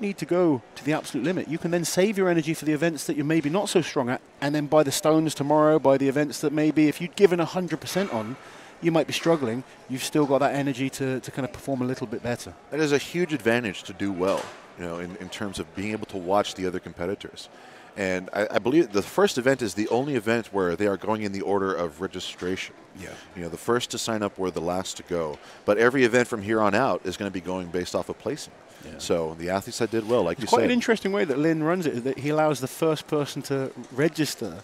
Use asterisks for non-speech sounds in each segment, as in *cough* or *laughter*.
need to go to the absolute limit. You can then save your energy for the events that you're maybe not so strong at, and then by the stones tomorrow, by the events that maybe if you'd given 100% on, you might be struggling. You've still got that energy to, to kind of perform a little bit better. That is a huge advantage to do well, you know, in, in terms of being able to watch the other competitors. And I, I, believe the first event is the only event where they are going in the order of registration. Yeah. You know, the first to sign up were the last to go. But every event from here on out is going to be going based off of placing. Yeah. So the athletes that did well, like it's you quite said. an interesting way that Lynn runs it. That he allows the first person to register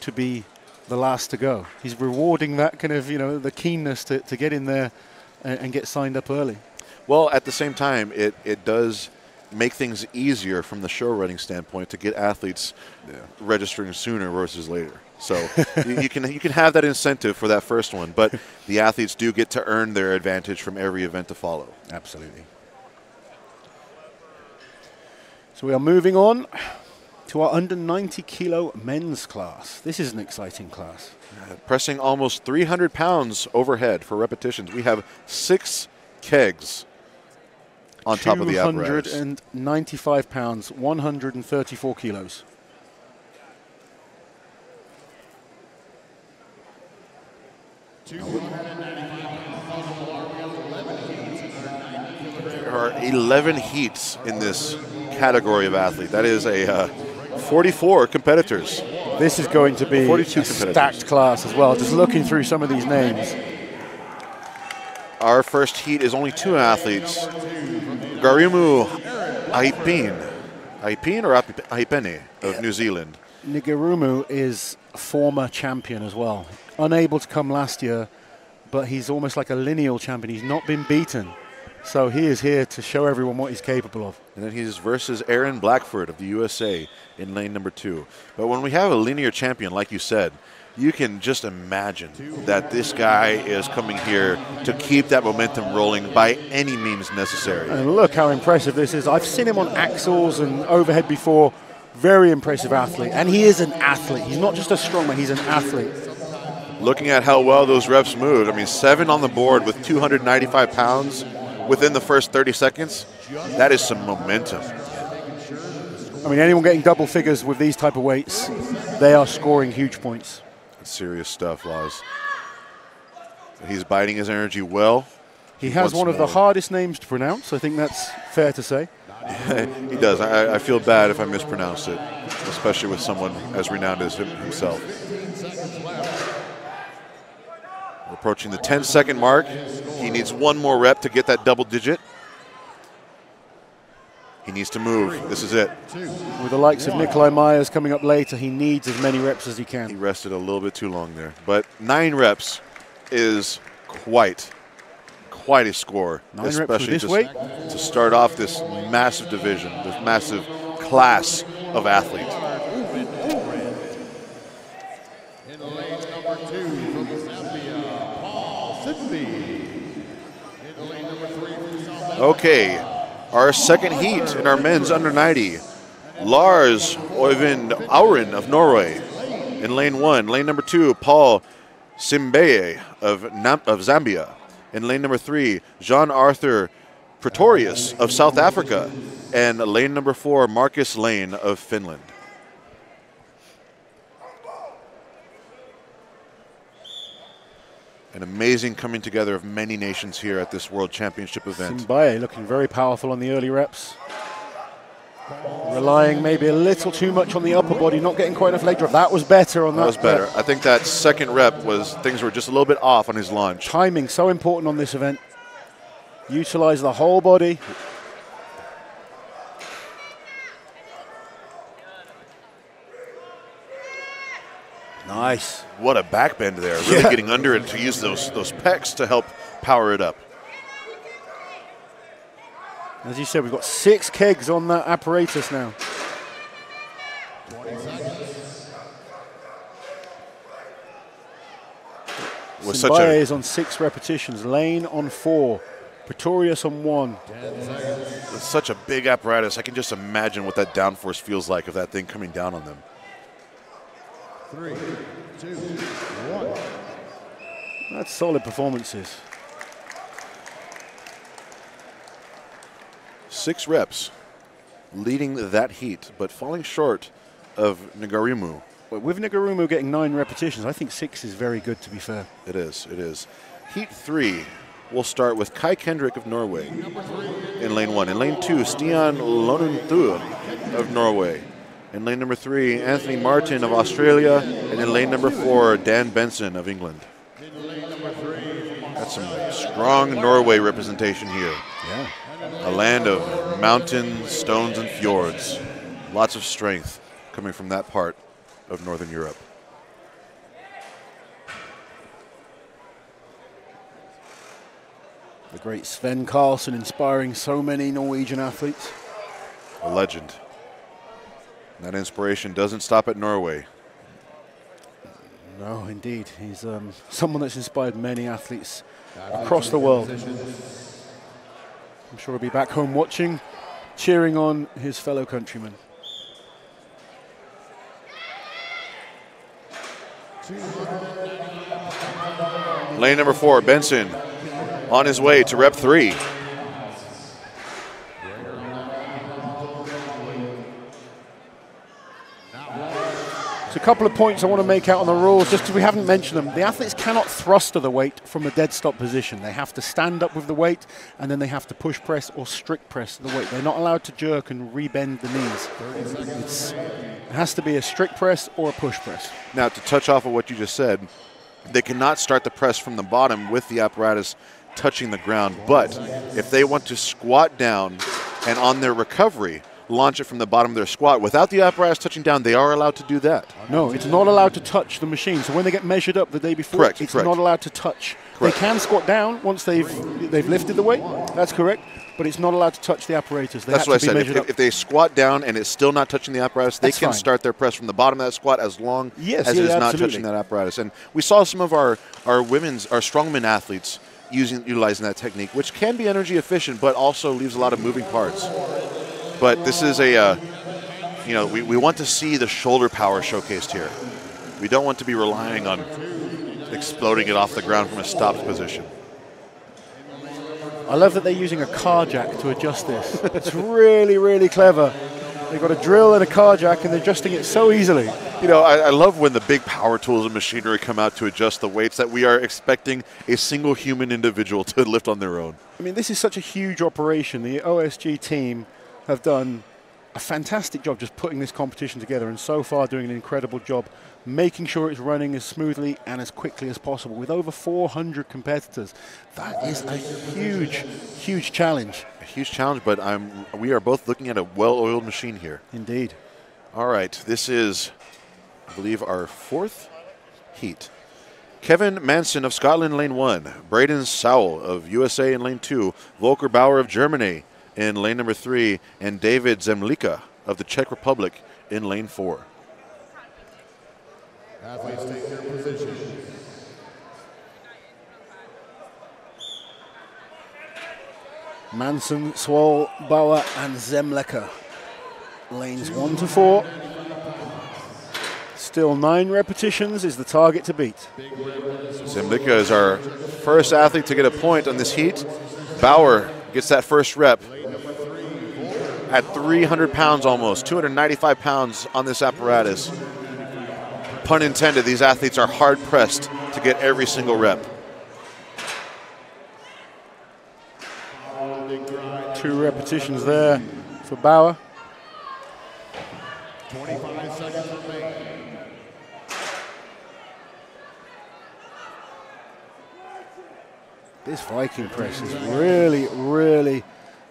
to be the last to go. He's rewarding that kind of you know the keenness to, to get in there and, and get signed up early. Well, at the same time, it, it does make things easier from the show running standpoint to get athletes yeah. registering sooner versus later. So *laughs* you, you, can you can have that incentive for that first one, but the athletes do get to earn their advantage from every event to follow. Absolutely. So we are moving on to our under 90 kilo men's class. This is an exciting class. Uh, pressing almost 300 pounds overhead for repetitions. We have six kegs on top of the apparatus. 295 pounds, 134 kilos. There are 11 heats in this category of athlete. That is a uh, 44 competitors. This is going to be a stacked class as well. Just looking through some of these names. Our first heat is only two athletes. Garimu Aipin. Aipin or Aipene of New Zealand? Nigarumu is a former champion as well. Unable to come last year, but he's almost like a lineal champion. He's not been beaten. So he is here to show everyone what he's capable of. And then he's versus Aaron Blackford of the USA in lane number two. But when we have a linear champion, like you said, you can just imagine that this guy is coming here to keep that momentum rolling by any means necessary. And look how impressive this is. I've seen him on axles and overhead before. Very impressive athlete. And he is an athlete. He's not just a strongman, he's an athlete. Looking at how well those reps moved, I mean, seven on the board with 295 pounds within the first 30 seconds, that is some momentum. I mean, anyone getting double figures with these type of weights, they are scoring huge points. That's serious stuff, Lars. He's biting his energy well. He has one more. of the hardest names to pronounce. I think that's fair to say. *laughs* he does. I, I, feel bad if I mispronounce it, especially with someone as renowned as himself. We're approaching the 10 second mark. He needs one more rep to get that double digit. He needs to move. This is it. With the likes of Nikolai Myers coming up later, he needs as many reps as he can. He rested a little bit too long there. But nine reps is quite, quite a score. Nine especially reps weight? to start off this massive division, this massive class of athletes. Okay, our second heat in our men's under 90. Lars Oyvind Auren of Norway in lane one. Lane number two, Paul Simbeye of, of Zambia. In lane number three, Jean Arthur Pretorius of South Africa. And lane number four, Marcus Lane of Finland. An amazing coming together of many nations here at this World Championship event. Simbaye looking very powerful on the early reps. Relying maybe a little too much on the upper body, not getting quite enough leg drop. That was better on that. That was better. Rep. I think that second rep was things were just a little bit off on his launch. Timing so important on this event. Utilize the whole body. Nice. What a backbend there. Really yeah. getting under it to use those, those pecs to help power it up. As you said, we've got six kegs on that apparatus now. Was such a is on six repetitions. Lane on four. Pretorius on one. It's such a big apparatus. I can just imagine what that downforce feels like of that thing coming down on them. Three, two, one. That's solid performances. Six reps. leading that heat, but falling short of Nagarimu. With Nagarumu getting nine repetitions, I think six is very good, to be fair. It is, it is. Heat three, we'll start with Kai Kendrick of Norway in lane one. In lane two, Stian Lonunthur of Norway. In lane number three, Anthony Martin of Australia. And in lane number four, Dan Benson of England. That's some strong Norway representation here. Yeah. A land of mountains, stones, and fjords. Lots of strength coming from that part of Northern Europe. The great Svend Karlsen inspiring so many Norwegian athletes. A legend. That inspiration doesn't stop at Norway. No, indeed. He's um, someone that's inspired many athletes across the world. I'm sure he'll be back home watching, cheering on his fellow countrymen. Lane number four, Benson, on his way to rep three. So a couple of points I want to make out on the rules, just because we haven't mentioned them. The athletes cannot thrust to the weight from a dead stop position. They have to stand up with the weight, and then they have to push press or strict press the weight. They're not allowed to jerk and rebend the knees. It's, it has to be a strict press or a push press. Now, to touch off of what you just said, they cannot start the press from the bottom with the apparatus touching the ground. But if they want to squat down and on their recovery, launch it from the bottom of their squat without the apparatus touching down, they are allowed to do that. No, it's not allowed to touch the machine. So when they get measured up the day before, Correct, it's correct. not allowed to touch. Correct. They can squat down once they've they've lifted the weight. That's correct. But it's not allowed to touch the apparatus. They That's what I said. If, if they squat down and it's still not touching the apparatus, they That's can fine. start their press from the bottom of that squat as long Yes, as yeah, it is yeah, not touching that apparatus. And we saw some of our, our women's, our strongman athletes using utilizing that technique, which can be energy efficient, but also leaves a lot of moving parts. But this is a, uh, you know, we, we want to see the shoulder power showcased here. We don't want to be relying on exploding it off the ground from a stopped position. I love that they're using a car jack to adjust this. *laughs* it's really, really clever. They've got a drill and a car jack, and they're adjusting it so easily. You know, I, I love when the big power tools and machinery come out to adjust the weights that we are expecting a single human individual to *laughs* lift on their own. I mean, this is such a huge operation. The OSG team have done a fantastic job just putting this competition together, and so far doing an incredible job making sure it's running as smoothly and as quickly as possible. With over 400 competitors, that is a huge, huge challenge. A huge challenge, but I'm, we are both looking at a well-oiled machine here. Indeed. All right, this is, I believe, our fourth heat. Kevin Manson of Scotland, lane one. Braden Sowell of USA in lane two. Volker Bauer of Germany in lane number three. And David Zemlika of the Czech Republic in lane four. Athletes take their position. Manson, Sowell, Bauer, and Zemleka. Lanes one to four. Still nine repetitions is the target to beat. Zemlika is our first athlete to get a point on this heat. Bauer gets that first rep at 300 pounds almost, 295 pounds on this apparatus. Pun intended, these athletes are hard pressed to get every single rep. Two repetitions there for Bauer. 25 seconds remain. This Viking press is really, really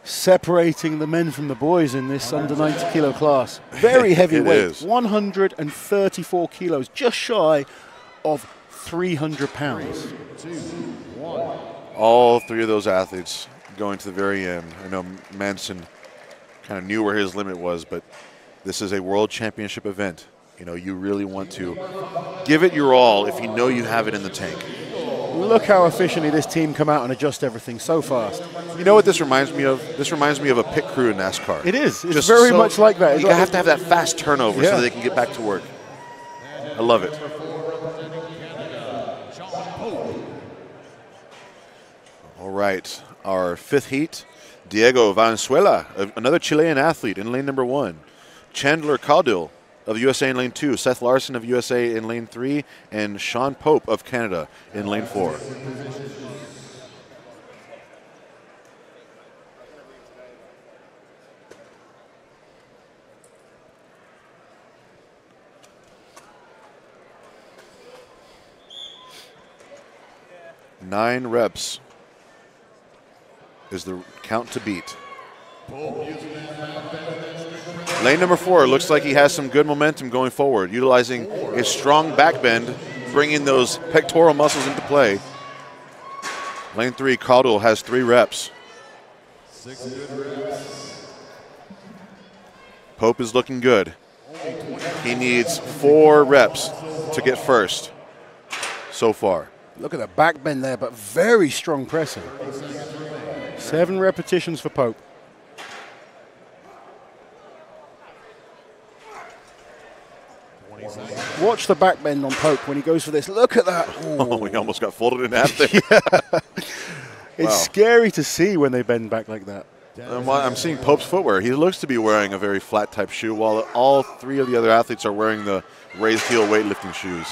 separating the men from the boys in this under 90 kilo class. *laughs* Very heavy weight, is. 134 kilos, just shy of 300 pounds. All three of those athletes going to the very end. I know Manson kind of knew where his limit was, but this is a world championship event. You know, you really want to give it your all if you know you have it in the tank. Look how efficiently this team come out and adjust everything so fast. You know what this reminds me of? This reminds me of a pit crew in NASCAR. It is. It's Just very so- much like that. You have to have that fast turnover Yeah. so they can get back to work. I love it. All right, our fifth heat. Diego Valenzuela, another Chilean athlete in lane number one. Chandler Caudill of USA in lane two. Seth Larson of USA in lane three. And Sean Pope of Canada in lane four. Nine reps is the count to beat. Lane number four looks like he has some good momentum going forward, utilizing his strong back bend, bringing those pectoral muscles into play. Lane three, Caudill has three reps. Pope is looking good. He needs four reps to get first so far. Look at the back bend there, but very strong pressing. Seven repetitions for Pope. Watch the back bend on Pope when he goes for this. Look at that. Ooh. *laughs* Oh, he almost got folded in half there. *laughs* It's Wow. scary to see when they bend back like that. I'm, I'm seeing Pope's footwear. He looks to be wearing a very flat type shoe, while all three of the other athletes are wearing the raised heel weightlifting shoes.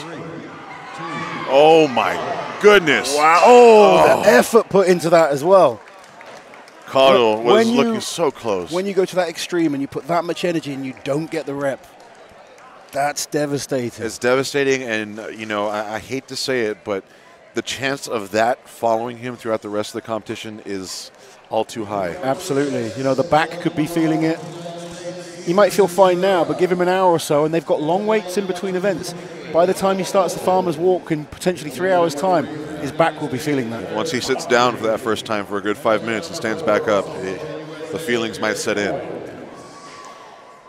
Oh my goodness! Wow. Oh, the oh. effort put into that as well. Caudill was you- looking so close. When you go to that extreme and you put that much energy and you don't get the rep, that's devastating. it's devastating, and uh, you know I, I hate to say it, but the chance of that following him throughout the rest of the competition is all too high. Absolutely. You know, the back could be feeling it. He might feel fine now, but give him an hour or so, and they've got long waits in between events. By the time he starts the farmer's walk in potentially three hours' time, his back will be feeling that. Once he sits down for that first time for a good five minutes and stands back up, eh, the feelings might set in.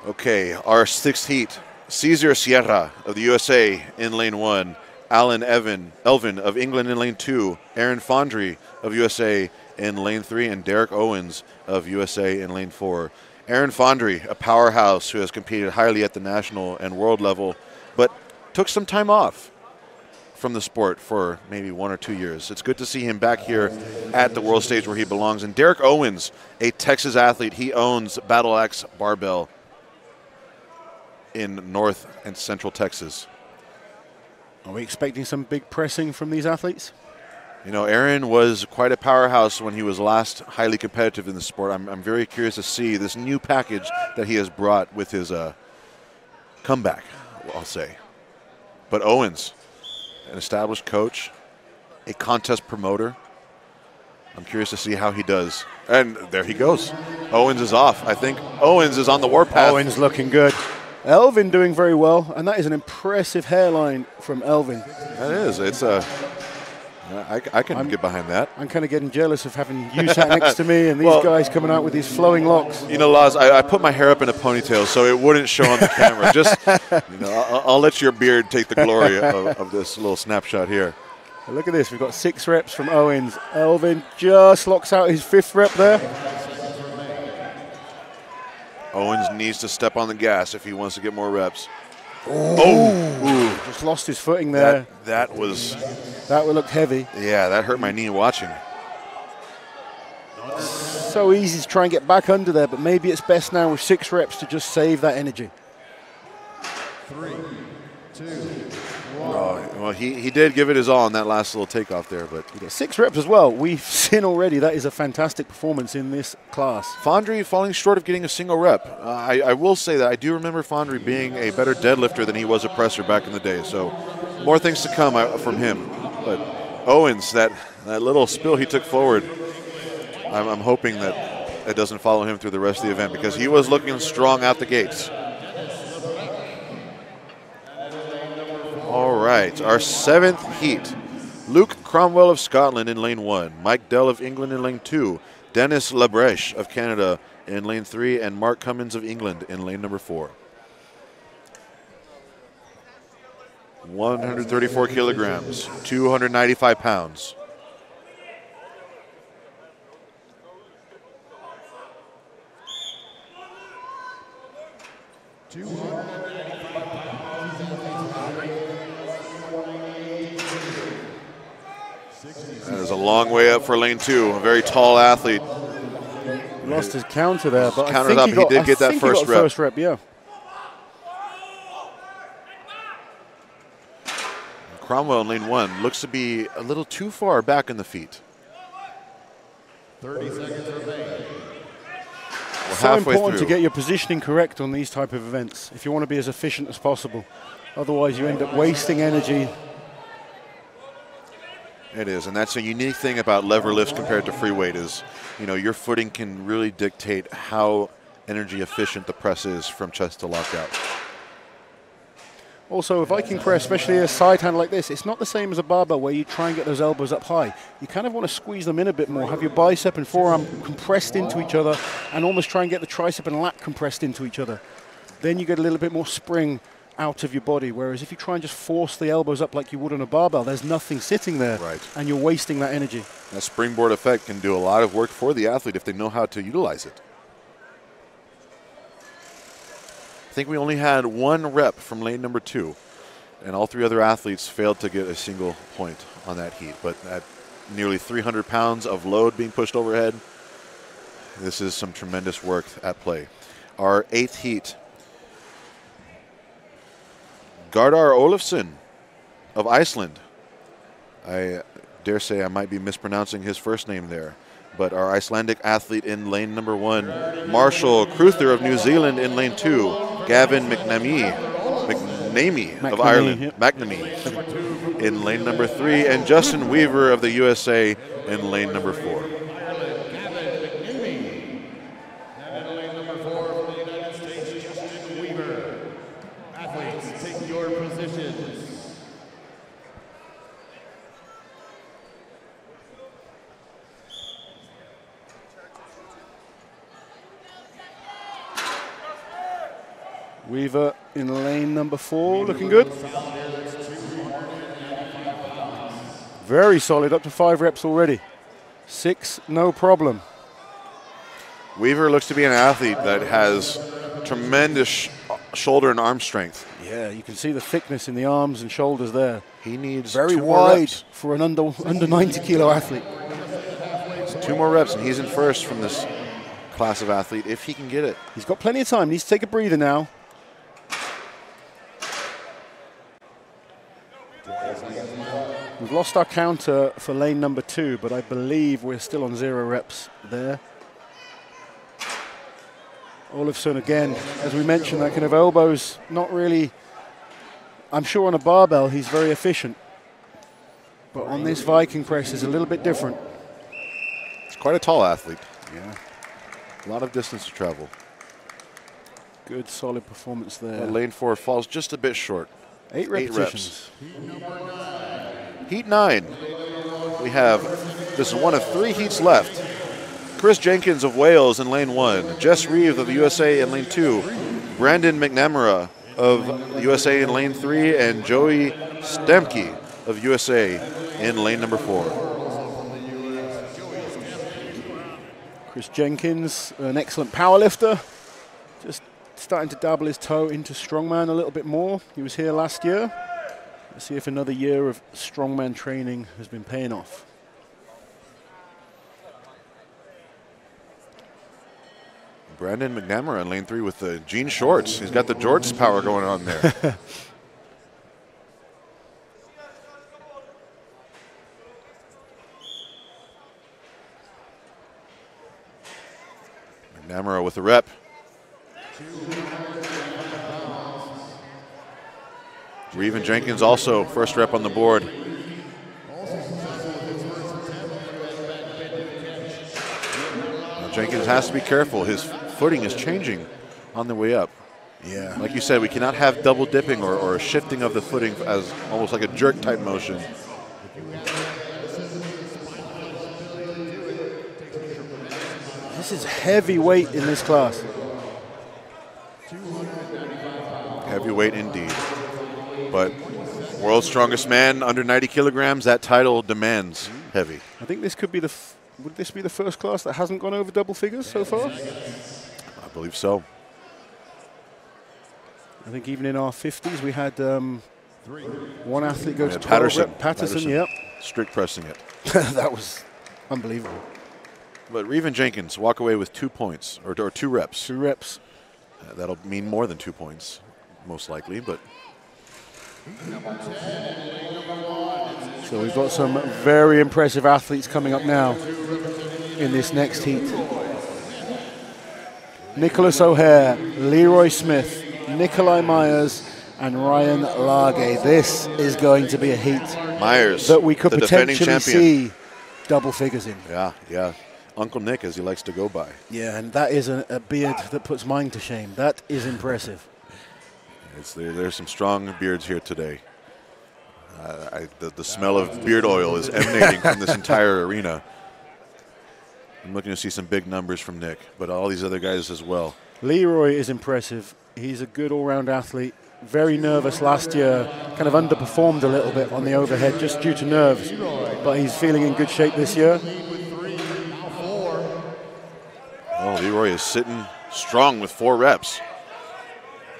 Okay, our sixth heat. Cesar Sierra of the USA in lane one. Alan Evan, Elvin of England in lane two. Aaron Fondry of USA in lane three. And Derek Owens of USA in lane four. Aaron Fondry, a powerhouse who has competed highly at the national and world level, but took some time off from the sport for maybe one or two years. It's good to see him back here at the world stage where he belongs. And Derek Owens, a Texas athlete, he owns Battle Axe Barbell in North and Central Texas. Are we expecting some big pressing from these athletes? You know, Aaron was quite a powerhouse when he was last highly competitive in the sport. I'm, I'm very curious to see this new package that he has brought with his uh, comeback, I'll say. But Owens, an established coach, a contest promoter. I'm curious to see how he does. And there he goes. Owens is off. I think Owens is on the warpath. Owen's looking good. Elvin doing very well, and that is an impressive hairline from Elvin. That is. It's a. I, I can I'm- get behind that. I'm kind of getting jealous of having you sat next to me and these Well- guys coming out with these flowing locks. You know, Laz, I, I put my hair up in a ponytail so it wouldn't show on the camera. *laughs* Just, you know, I'll, I'll let your beard take the glory of, of this little snapshot here. Look at this. We've got six reps from Owens. Elvin just locks out his fifth rep there. Owens needs to step on the gas if he wants to get more reps. Oh, Just lost his footing there. that that was That, would look heavy. yeah, that hurt my knee watching. So easy to try and get back under there, but maybe it's best now with six reps to just save that energy. Three, two, Oh, well, he, he did give it his all on that last little takeoff there, but Six reps as well. We've *laughs* seen already that is a fantastic performance in this class. Fondry falling short of getting a single rep. Uh, I, I will say that I do remember Fondry being a better deadlifter than he was a presser back in the day. So more things to come from him. But Owens, that, that little spill he took forward, I'm, I'm hoping that it doesn't follow him through the rest of the event because he was looking strong out the gates. All right, our seventh heat. Luke Cromwell of Scotland in lane one, Mike Dell of England in lane two, Dennis Labreche of Canada in lane three, and Mark Cummins of England in lane number four. 134 kilograms, 295 pounds. two, That is a long way up for lane two. A very tall athlete. He lost his counter there, but I think up, he, he did I get that think he first got rep. First rep, yeah. Cromwell in lane one looks to be a little too far back in the feet. 30 seconds remain. We're so halfway important through. to get your positioning correct on these type of events if you want to be as efficient as possible. Otherwise, you end up wasting energy. It is, and that's a unique thing about lever lifts compared to free weight is, you know, your footing can really dictate how energy efficient the press is from chest to lockout. Also, a Viking press, especially a side hand like this, it's not the same as a barbell where you try and get those elbows up high. You kind of want to squeeze them in a bit more, have your bicep and forearm compressed into each other, and almost try and get the tricep and lat compressed into each other. Then you get a little bit more spring out of your body. Whereas if you try and just force the elbows up like you would on a barbell, there's nothing sitting there, Right. and you're wasting that energy. That springboard effect can do a lot of work for the athlete if they know how to utilize it. I think we only had one rep from lane number two, and all three other athletes failed to get a single point on that heat. But at nearly 300 pounds of load being pushed overhead, this is some tremendous work at play. Our eighth heat, Gardar Olafsson of Iceland. I dare say I might be mispronouncing his first name there. But our Icelandic athlete in lane number one, Marshall Cruther of New Zealand in lane two, Gavin McNamee, McNamee of McNamee, Ireland, yep. McNamee in lane number three, and Justin Weaver of the USA in lane number four. And lane number four from the United States, Justin Weaver. Athletes, take your positions. Weaver in lane number four, looking good. Very solid, up to five reps already. Six, no problem. Weaver looks to be an athlete that has tremendous sh- shoulder and arm strength. Yeah, you can see the thickness in the arms and shoulders there. He needs Very two more wide reps. for an under under 90 kilo athlete. Two more reps, and he's in first from this class of athlete if he can get it. He's got plenty of time. He Needs to take a breather now. We've lost our counter for lane number two, but I believe we're still on zero reps there. Olafsson again, as we mentioned, that kind of elbows, not really. I'm sure on a barbell he's very efficient, but on this Viking press is a little bit different. He's quite a tall athlete. Yeah. A lot of distance to travel. Good, solid performance there. But lane four falls just a bit short. Eight eight repetitions. Heat nine. We have this is one of three heats left. Chris Jenkins of Wales in lane one, Jess Reeve of the USA in lane two, Brandon McNamara of USA in lane three, and Joey Stemke of USA in lane number four. Chris Jenkins, an excellent power lifter, just starting to dabble his toe into strongman a little bit more. He was here last year. Let's see if another year of strongman training has been paying off. Brandon McNamara in lane three with the jean shorts. He's got the Jorts power going on there. *laughs* McNamara with the rep. Reeve and Jenkins also first rep on the board. Now Jenkins has to be careful. His footing is changing on the way up. Yeah. Like you said, we cannot have double dipping or, or a shifting of the footing as almost like a jerk type motion. This is heavy weight in this class. Heavyweight indeed. But world's strongest man under 90 kilograms, that title demands heavy. I think this could be the. F- would this be the first class that hasn't gone over double figures so far? I believe so. I think even in our 50s we had um, one athlete go to had 12 Patterson. rep- Patterson, yep. Strict pressing it. *laughs* that was unbelievable. But Reven Jenkins walk away with two points or, or two reps. Two reps. Uh, that'll mean more than two points, most likely. But So we've got some very impressive athletes coming up now in this next heat. Nicholas O'Hare, Leroy Smith, Nikolai Myers, and Ryan Lage. This is going to be a heat Myers, that we could potentially see double figures in. Yeah, yeah. Uncle Nick, as he likes to go by. Yeah, and that is a, a beard that puts mine to shame. That is impressive. It's there, there's some strong beards here today. Uh, I, the, the smell of beard oil is emanating from this entire arena. I'm looking to see some big numbers from Nick, but all these other guys as well. Leroy is impressive. He's a good all-round athlete. Very nervous last year. Kind of underperformed a little bit on the overhead just due to nerves. But he's feeling in good shape this year. Oh, Leroy is sitting strong with four reps.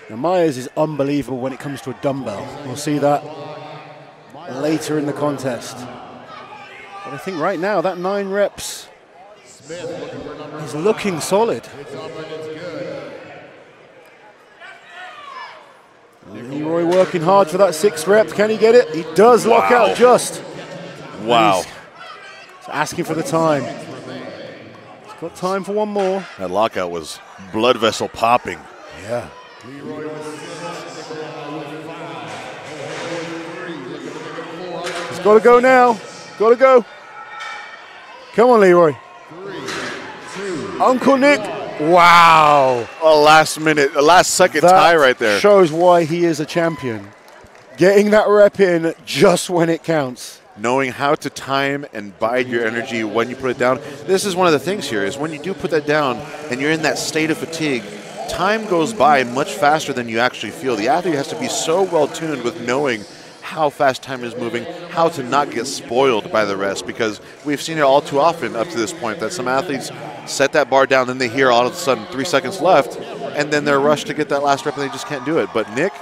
Now Myers is unbelievable when it comes to a dumbbell. We'll see that later in the contest. But I think right now that nine reps is looking solid. Leroy working hard for that sixth rep. Can he get it? He does lock Wow. out just. Wow. He's asking for the time. He's got time for one more. That lockout was blood vessel popping. Yeah. He's got to go now. Got to go. Come on, Leroy. Uncle Nick. Wow. A last minute, a last second That tie right there. shows why he is a champion. Getting that rep in just when it counts. knowing how to time and bide your energy when you put it down. This is one of the things here is when you do put that down and you're in that state of fatigue, time goes by much faster than you actually feel. The athlete has to be so well tuned with knowing how fast time is moving, how to not get spoiled by the rest because we've seen it all too often up to this point that some athletes set that bar down then they hear all of a sudden 3 seconds left and then they're rushed to get that last rep and they just can't do it. But Nick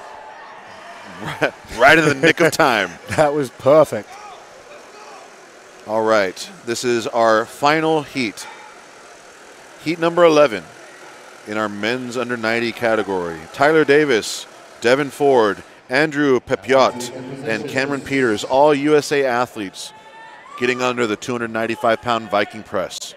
*laughs* right in the nick of time. *laughs* That was perfect. All right, this is our final heat. Heat number 11 in our men's under 90 category. Tyler Davis, Devin Ford, Andrew Pepiot, and Cameron Peters, all USA athletes getting under the 295 pound Viking press.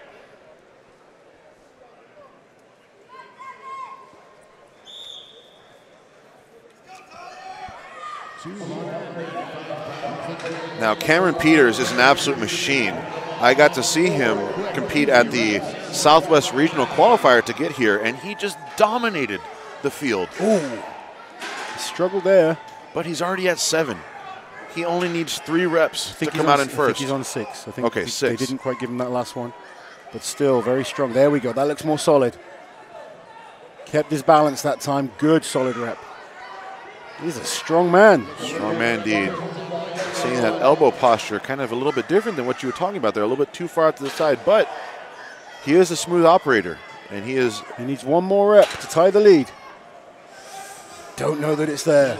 Now, Cameron Peters is an absolute machine. I got to see him compete at the Southwest Regional Qualifier to get here, and he just dominated the field. Ooh, Struggle there. But he's already at seven. He only needs three reps to come on, out in I first. think he's on six. I think Okay, he- they didn't quite give him that last one, but still very strong. There we go. That looks more solid. Kept his balance that time. Good, solid rep. He's a strong man. Strong man indeed. Seeing that elbow posture kind of a little bit different than what you were talking about there, a little bit too far out to the side, but he is a smooth operator, and he is He needs one more rep to tie the lead. Don't know that it's there.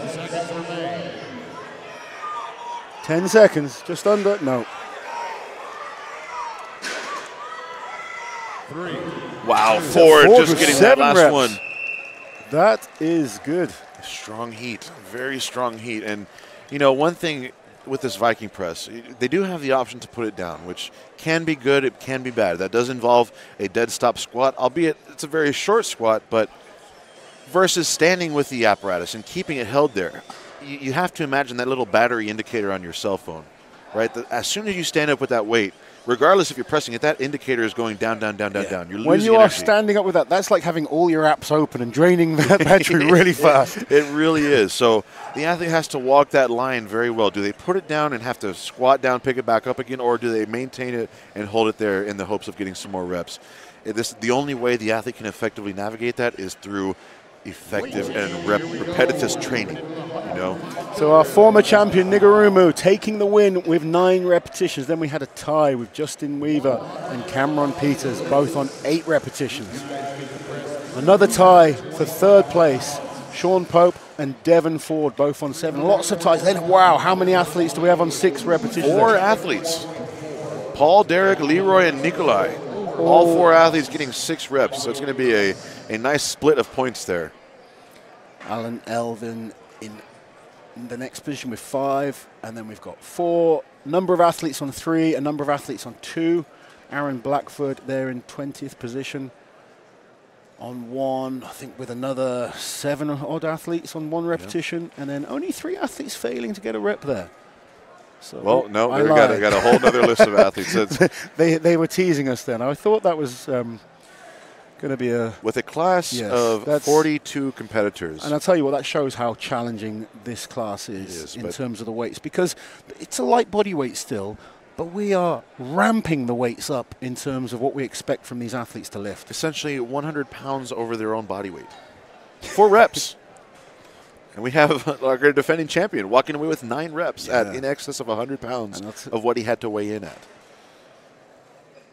Ten seconds, just under. No. Three. wow. Ford, Ford just getting that seven last reps. one. That is good. Strong heat, very strong heat. And, you know, one thing with this Viking press, they do have the option to put it down, which can be good, it can be bad. That does involve a dead stop squat, albeit it's a very short squat, but versus standing with the apparatus and keeping it held there. You, you have to imagine that little battery indicator on your cell phone, right? The, as soon as you stand up with that weight, regardless if you're pressing it, that indicator is going down, down, down, down, down. You're losing When you are energy. standing up with that, that's like having all your apps open and draining that *laughs* battery really fast. It really is. So the athlete has to walk that line very well. Do they put it down and have to squat down, pick it back up again, or do they maintain it and hold it there in the hopes of getting some more reps? This, the only way the athlete can effectively navigate that is through effective and rep, repetitive training. You know, So our former champion Nigarumu taking the win with nine repetitions. Then we had a tie with Justin Weaver and Cameron Peters, both on eight repetitions. Another tie for third place. Sean Pope and Devon Ford, both on seven. Lots of ties. Then, wow, how many athletes do we have on six repetitions? four athletes: Paul, Derek, Leroy, and Nikolai. All oh. four athletes getting six reps, so it's going to be a, a nice split of points there. Alan Elvin in the next position with five, and then we've got four. Number of athletes on three, a number of athletes on two. Aaron Blackford there in 20th position on one, I think with another seven odd athletes on one repetition, and then only three athletes failing to get a rep there. So Well, no, I we got, got a whole other list of *laughs* athletes. They, they were teasing us then. I thought that was um, going to be a. with a class Yes, of 42 competitors. And I'll tell you what, that shows how challenging this class is, is, in terms of the weights because it's a light body weight still, but we are ramping the weights up in terms of what we expect from these athletes to lift. essentially 100 pounds over their own body weight. Four *laughs* reps. And we have *laughs* our defending champion walking away with nine reps at in excess of 100 pounds of what he had to weigh in at.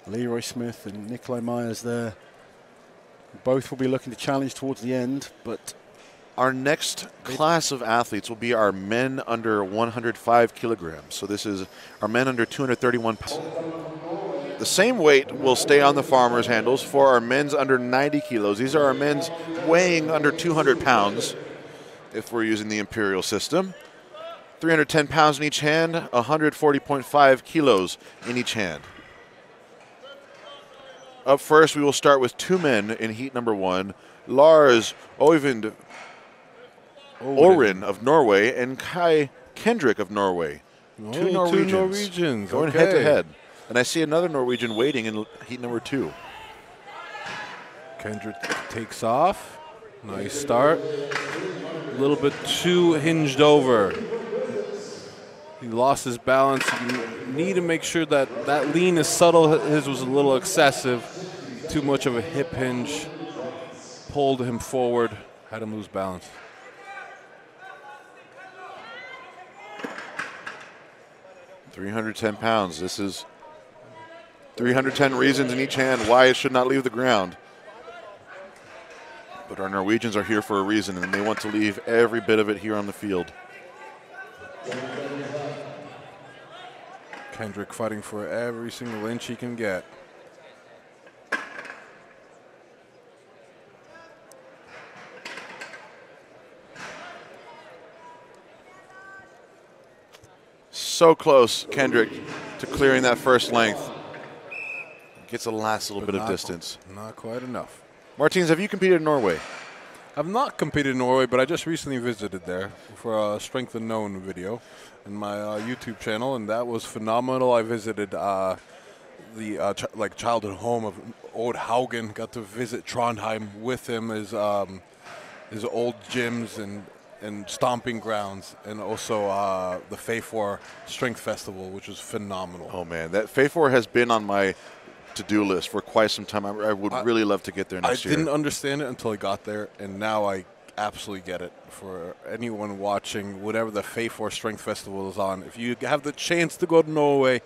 Leroy Smith and Nikolai Myers there. Both will be looking to challenge towards the end, but Our next class of athletes will be our men under 105 kilograms. So this is our men under 231 pounds. The same weight will stay on the farmer's handles for our men's under 90 kilos. These are our men's weighing under 200 pounds if we're using the imperial system. 310 pounds in each hand, 140.5 kilos in each hand. Up first, we will start with two men in heat number one Lars Oyvind Oren of Norway and Kai Kendrick of Norway. Oh, two Norwegians. Norwegians. Going okay. head to head. And I see another Norwegian waiting in heat number two. Kendrick takes off. Nice start. A little bit too hinged over. He lost his balance. You need to make sure that that lean is subtle. His was a little excessive. Too much of a hip hinge. Pulled him forward. Had him lose balance. Three hundred ten pounds. This is 310 reasons in each hand why it should not leave the ground. But our Norwegians are here for a reason, and they want to leave every bit of it here on the field. Kendrick fighting for every single inch he can get. So close, Kendrick, to clearing that first length. Gets the last little But bit of distance. Not quite enough. Martins, have you competed in Norway? I've not competed in Norway, but I just recently visited there for a Strength Unknown video in my uh, YouTube channel, and that was phenomenal. I visited uh, the uh, ch- like childhood home of Ole Haugen. Got to visit Trondheim with him, his um, his old gyms and and stomping grounds, and also uh, the Fayfor Strength Festival, which was phenomenal. Oh man, that Fafor has been on my to-do list for quite some time. I, I would I- really love to get there I next year. I didn't understand it until I got there, and now I absolutely get it. For anyone watching, whatever the Fayfor Strength Festival is on, if you have the chance to go to Norway,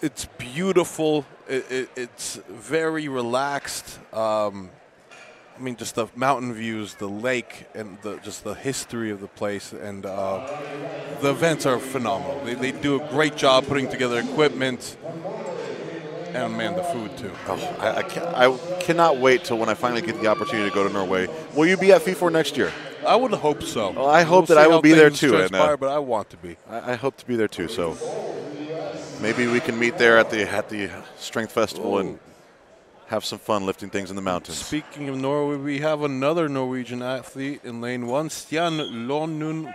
it's beautiful. It, it, it's very relaxed. Um, I mean, just the mountain views, the lake, and the, just the history of the place, and uh, the events are phenomenal. They, they do a great job putting together equipment, and man, the food too. Oh, I, I, can, I cannot wait till when I finally get the opportunity to go to Norway. Will you be at FIFOR next year? I would hope so. Well, I hope We'll that I will be there too, and, uh, but I want to be. I, I hope to be there too. So maybe we can meet there at the at the Strength Festival and have some fun lifting things in the mountains. Speaking of Norway, we have another Norwegian athlete in lane one, Stian Lonun.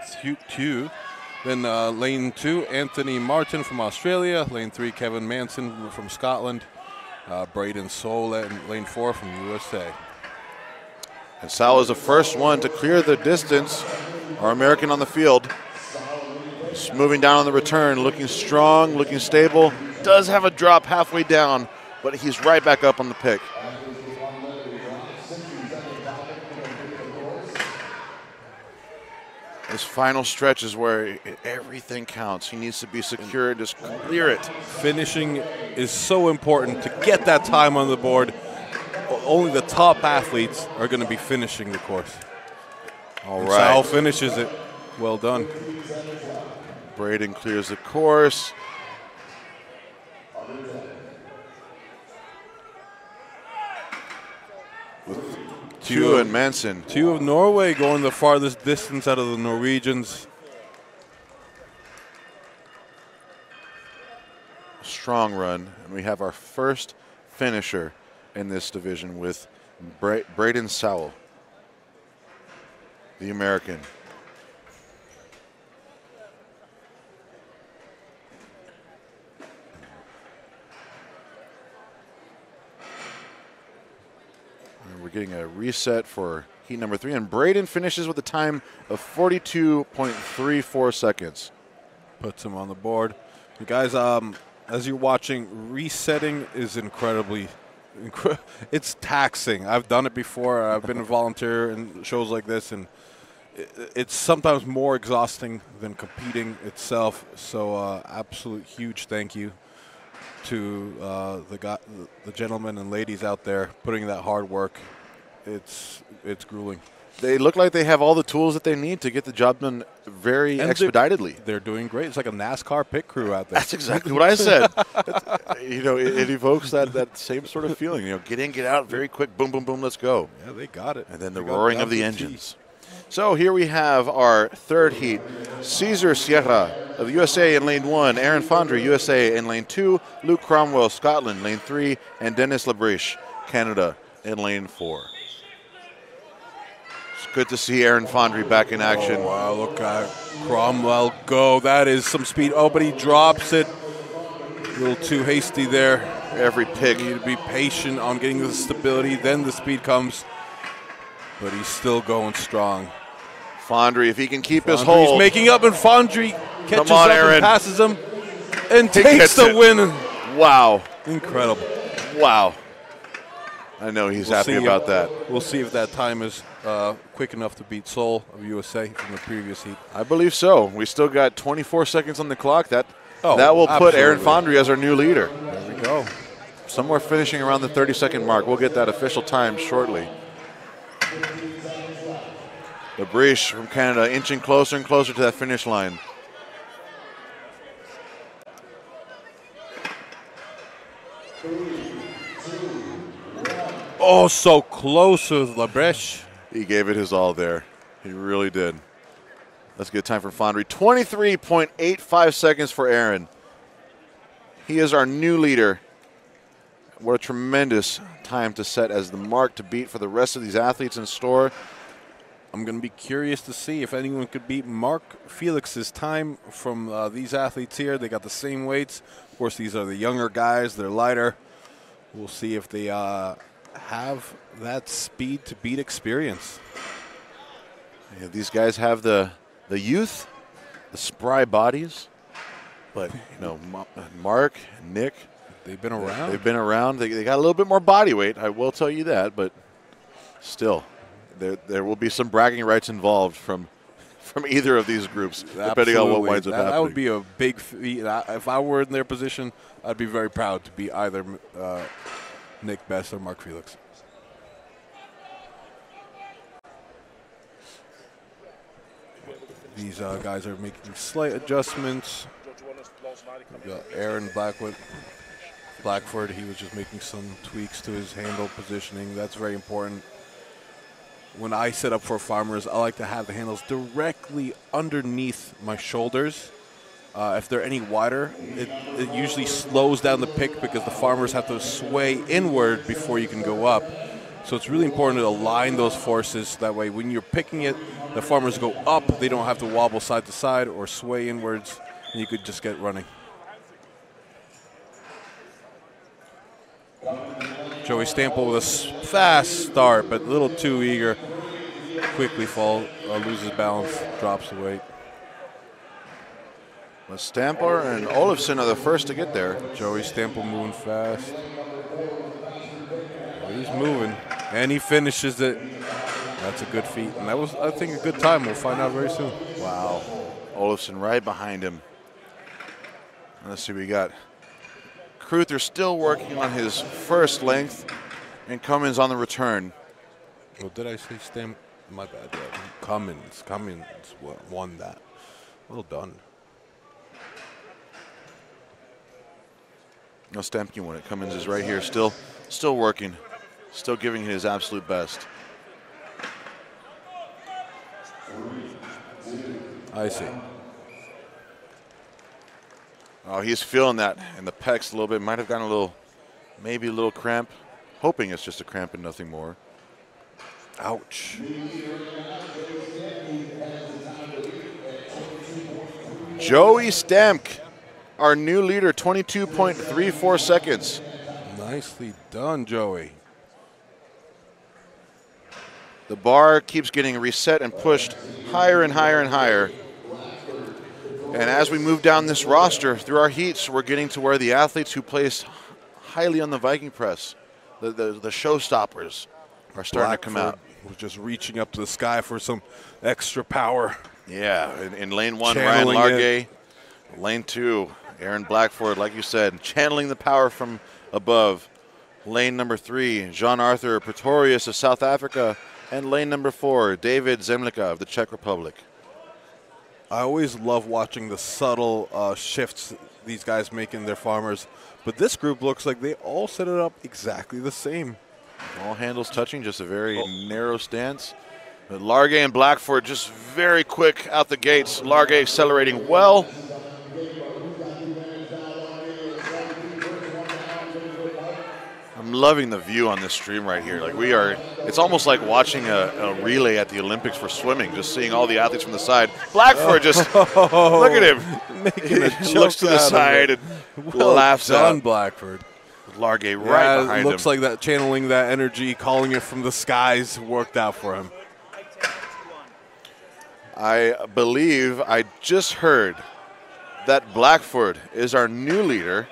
Then uh, lane two, Anthony Martin from Australia. Lane three, Kevin Manson from Scotland. Uh, Braden Sowell in lane four from USA. And Sal is the first one to clear the distance. Our American on the field. Just moving down on the return, looking strong, looking stable. Does have a drop halfway down, but he's right back up on the pick. This final stretch is where everything counts. He needs to be secure, just clear it. Finishing is so important to get that time on the board. Only the top athletes are going to be finishing the course. All And right. Sal finishes it. Well done. Braden clears the course. Two and Manson. Two of Norway going the farthest distance out of the Norwegians. Strong run. And we have our first finisher in this division with Bra- Braden Sowell, the American. We're getting a reset for heat number three. And Braden finishes with a time of 42.34 seconds. puts him on the board. You guys, um, as you're watching, resetting is incredibly, incre- *laughs* it's taxing. I've done it before. I've been a *laughs* volunteer in shows like this, and it's sometimes more exhausting than competing itself. So, uh, absolute huge thank you to uh, the guy, the gentlemen and ladies out there putting that hard work. It's it's grueling. They look like they have all the tools that they need to get the job done very And they're- expeditedly. They're doing great. It's like a NASCAR pit crew out there. That's exactly what I said. *laughs* You know, it, it evokes that, that same sort of feeling. You know, get in, get out, very quick, boom, boom, boom, let's go. Yeah, they got it. And then the roaring of the engines. So here we have our third heat. Caesar Sierra of USA in lane one, Aaron Fondry, USA in lane two, Luke Cromwell, Scotland, lane three, and Dennis Labriche, Canada, in lane four. Good to see Aaron Fondry back in action. Oh, wow, look at Cromwell go. That is some speed. Oh, but he drops it. A little too hasty there. Every pick. You Need to be patient on getting the stability. Then the speed comes. But he's still going strong. Fondry, if he can keep his hold. He's making up, and Fondry catches on, up Aaron. and passes him, and He takes the it. win. wow. Incredible. Wow. I know he's We'll happy about if- that. We'll see if that time is uh, quick enough to beat Sowell of USA from the previous heat. I believe so. We still got 24 seconds on the clock. That Oh, that will put Aaron absolutely. Fondry as our new leader. There we go. Somewhere finishing around the 30 second mark. We'll get that official time shortly. The Breach from Canada inching closer and closer to that finish line. Oh, so close with Labreche. He gave it his all there. He really did. That's a good time for Fondry. 23.85 seconds for Aaron. He is our new leader. What a tremendous time to set as the mark to beat for the rest of these athletes in store. I'm going to be curious to see if anyone could beat Mark Felix's time from uh, these athletes here. They got the same weights. Of course, these are the younger guys. They're lighter. We'll see if they uh, have that speed to beat experience. Yeah, these guys have the the youth, the spry bodies, but you know, Mark, Nick, They've been around. they've been around. They, they got a little bit more body weight. I will tell you that, but still, there there will be some bragging rights involved from *laughs* from either of these groups, depending on what winds up that, happening. that would be a big feat. If I were in their position, I'd be very proud to be either uh, Nick Best or Mark Felix. These uh, guys are making slight adjustments. We got Aaron Blackwood, Blackford. He was just making some tweaks to his handle positioning. That's very important when I set up for farmers, I like to have the handles directly underneath my shoulders. Uh, if they're any wider, it, it usually slows down the pick because the farmers have to sway inward before you can go up. So it's really important to align those forces. That way, when you're picking it, the farmers go up. They don't have to wobble side to side or sway inwards, and you could just get running. Joey Stample with a fast start, but a little too eager. Quickly fall, uh, loses balance, drops the weight. Well, Stamper and Olafson are the first to get there. Joey Stample moving fast. He's moving, and he finishes it. That's a good feat, and that was, I think, a good time. We'll find out very soon. Wow. Olafson right behind him. Let's see, what we got Cruther still working on his first length, and Cummins on the return. Well, did I say Stamp? My bad. Yeah. Cummins, Cummins won that. Well done. No Stampke won it. Cummins is right here, still, still working, still giving it his absolute best. I see. Oh, he's feeling that in the pecs a little bit. Might have gotten a little, maybe a little cramp. Hoping it's just a cramp and nothing more. Ouch. Joey Stamk, our new leader, 22.34 seconds. Nicely done, Joey. The bar keeps getting reset and pushed higher and higher and higher. And as we move down this roster through our heats, we're getting to where the athletes who place highly on the Viking press, the, the, the showstoppers, are starting to come out. Blackford was just reaching up to the sky for some extra power. Yeah, in, in lane one, Channeling Ryan Largay. Lane two, Aaron Blackford, like you said, channeling the power from above. Lane number three, Jean Arthur Pretorius of South Africa. And lane number four, David Zemlicka of the Czech Republic. I always love watching the subtle uh, shifts these guys make in their farmers, but this group looks like they all set it up exactly the same. All handles touching, just a very narrow stance. But Largay and Blackford just very quick out the gates. Largay accelerating well. I'm loving the view on this stream right here. Like we are, it's almost like watching a, a relay at the Olympics for swimming. Just seeing all the athletes from the side. Blackford just *laughs* oh. look at him. Making *laughs* he looks to the side and Well laughs done, out. Blackford. Largay right yeah, behind it looks him. like that channeling that energy, calling it from the skies, worked out for him. I believe I just heard that Blackford is our new leader.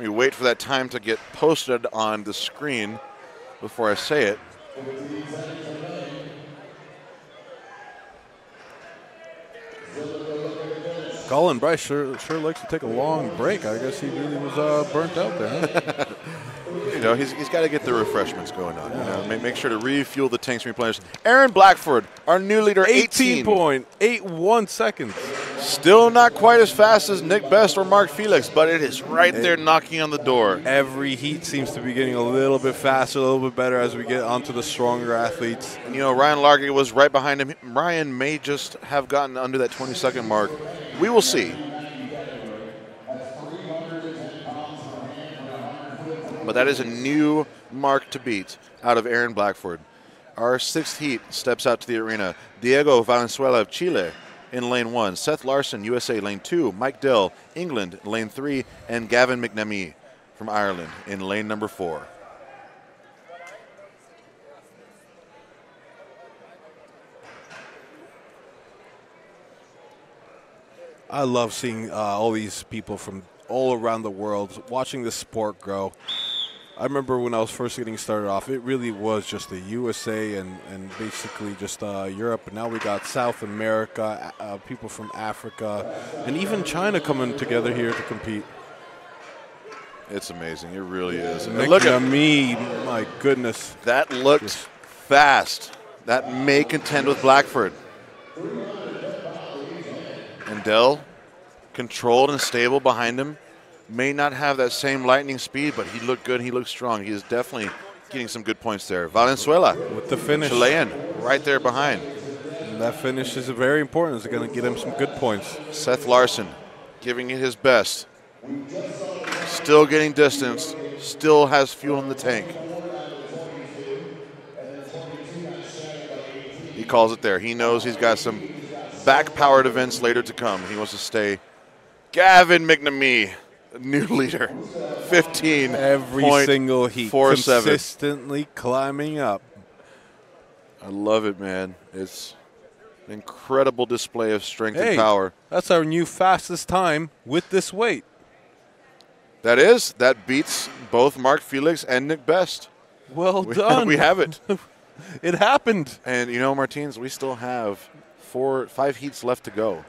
We wait for that time to get posted on the screen before I say it. Colin Bryce sure sure likes to take a long break. I guess he really was uh, burnt out there. huh? *laughs* You know, he's, he's got to get the refreshments going on. You know, make, make sure to refuel the tanks and replenishers. Aaron Blackford, our new leader, 18. 18.81 seconds. Still not quite as fast as Nick Best or Mark Felix, but it is right there knocking on the door. Every heat seems to be getting a little bit faster, a little bit better as we get onto the stronger athletes. You know, Ryan Largay was right behind him. Ryan may just have gotten under that 20 second mark. We will see. But that is a new mark to beat out of Aaron Blackford. Our sixth heat steps out to the arena. Diego Valenzuela of Chile in lane one, Seth Larson, USA, lane two, Mike Dell, England, lane three, and Gavin McNamee from Ireland in lane number four. I love seeing uh, all these people from all around the world watching this sport grow. I remember when I was first getting started off, it really was just the USA and, and basically just uh, Europe. And now we got South America, uh, people from Africa, and even China coming together here to compete. It's amazing. It really is. And Look at at me, my goodness. That looked fast. That may contend with Blackford. And Dell, controlled and stable behind him, may not have that same lightning speed, but he looked good. He looked strong. He is definitely getting some good points there. Valenzuela, With the finish. Chilean, right there behind. And that finish is very important. It's going to get him some good points. Seth Larson, giving it his best. Still getting distance. Still has fuel in the tank. He calls it there. He knows he's got some back-powered events later to come. He wants to stay. Gavin McNamee, new leader, 15 Every single heat, four seven. consistently climbing up. I love it, man. It's an incredible display of strength Hey, and power. that's our new fastest time with this weight. That is that beats both Mark Felix and Nick Best. Well We, *laughs* done. we have it. *laughs* It happened. And you know, Martins, we still have four, five heats left to go.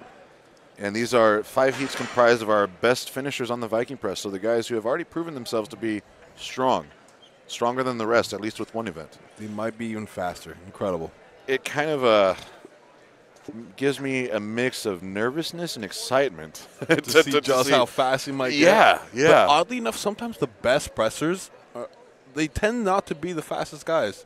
And these are five heats comprised of our best finishers on the Viking press. So the guys who have already proven themselves to be strong, stronger than the rest, at least with one event. They might be even faster. Incredible. It kind of uh, gives me a mix of nervousness and excitement *laughs* *laughs* To, see just how fast he might Yeah, get. yeah. But oddly enough, sometimes the best pressers, are, they tend not to be the fastest guys.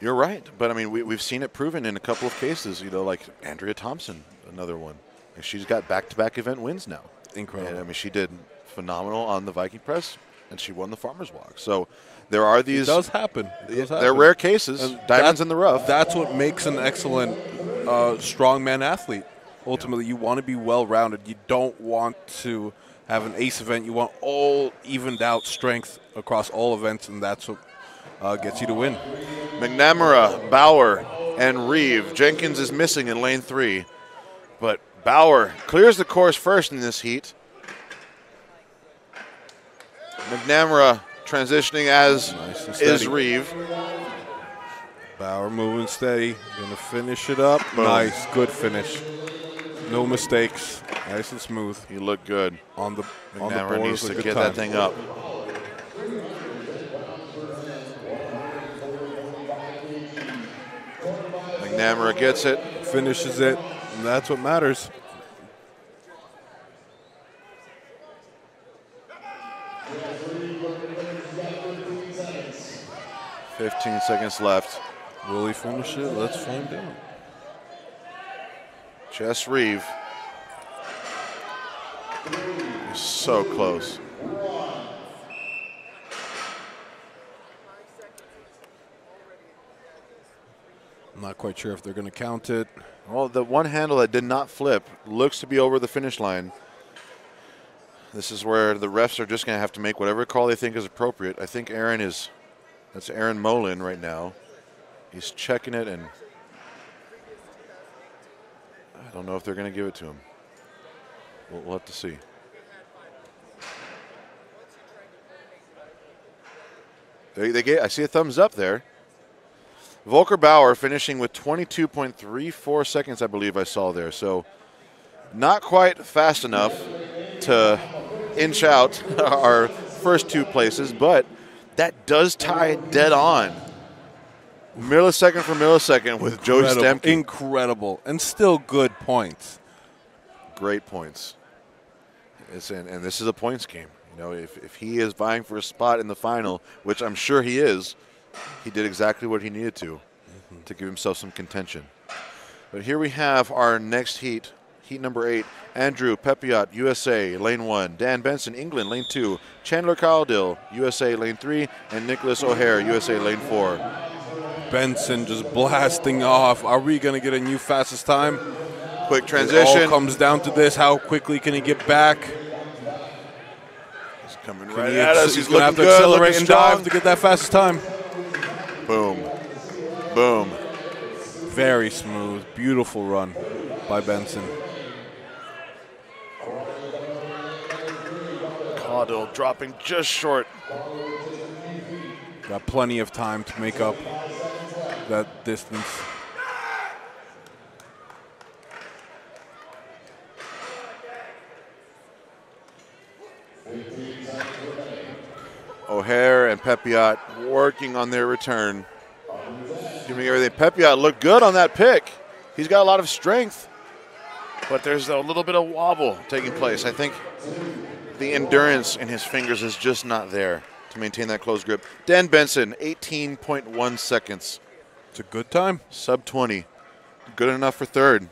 You're right, but I mean, we, we've seen it proven in a couple of cases. You know, like Andrea Thompson, another one. She's got back-to-back event wins now. Incredible. And I mean, she did phenomenal on the Viking Press, and she won the Farmers Walk. So there are these. It does happen. It does happen. they're rare cases. And diamonds in the rough. That's what makes an excellent uh, strongman athlete. Ultimately, you want to be well-rounded. You don't want to have an ace event. You want all evened out strength across all events, and that's what uh, gets you to win. McNamara, Bauer, and Reeve. Jenkins is missing in lane three, but Bauer clears the course first in this heat. McNamara transitioning as Nice is. Reeve. Bauer moving steady, gonna finish it up. Boom. Nice, good finish. No mistakes. Nice and smooth He looked good. on the on the McNamara board. needs to get time. that thing up. McNamara gets it. Finishes it, and that's what matters. Fifteen seconds left. Will he finish it? Let's find out. Jess Reeve. So close. I'm not quite sure if they're going to count it. Well, the one handle that did not flip looks to be over the finish line. This is where the refs are just going to have to make whatever call they think is appropriate. I think Aaron is, that's Aaron Molin right now. He's checking it, and I don't know if they're going to give it to him. We'll, we'll have to see. They, they gave, I see a thumbs up there. Volker Bauer finishing with 22.34 seconds, I believe I saw there. So not quite fast enough to inch out *laughs* our first two places, but that does tie dead on. Millisecond for millisecond with Incredible, Stemke. incredible, and still good points. Great points. It's in, and this is a points game. You know, if, if he is vying for a spot in the final, which I'm sure he is, he did exactly what he needed to to give himself some contention. But here we have our next heat, heat number eight. Andrew Pepiot, USA, lane one. Dan Benson, England, lane two. Chandler Caldell, USA, lane three. And Nicholas O'Hare, USA, lane four. Benson just blasting off. Are we going to get a new fastest time? Quick It transition. all comes down to this: how quickly can he get back? He's coming Can right he at us. He's, he's gonna have to good, accelerate and dive to get that fastest time. Boom. Boom. Very smooth, beautiful run by Benson. Caudill dropping just short. Got plenty of time to make up that distance. O'Hare and Pepiot working on their return. Giving everything. Pepiot looked good on that pick. He's got a lot of strength, but there's a little bit of wobble taking place. I think the endurance in his fingers is just not there to maintain that close grip. Dan Benson, 18.1 seconds, It's a good time. sub 20. Good enough for third.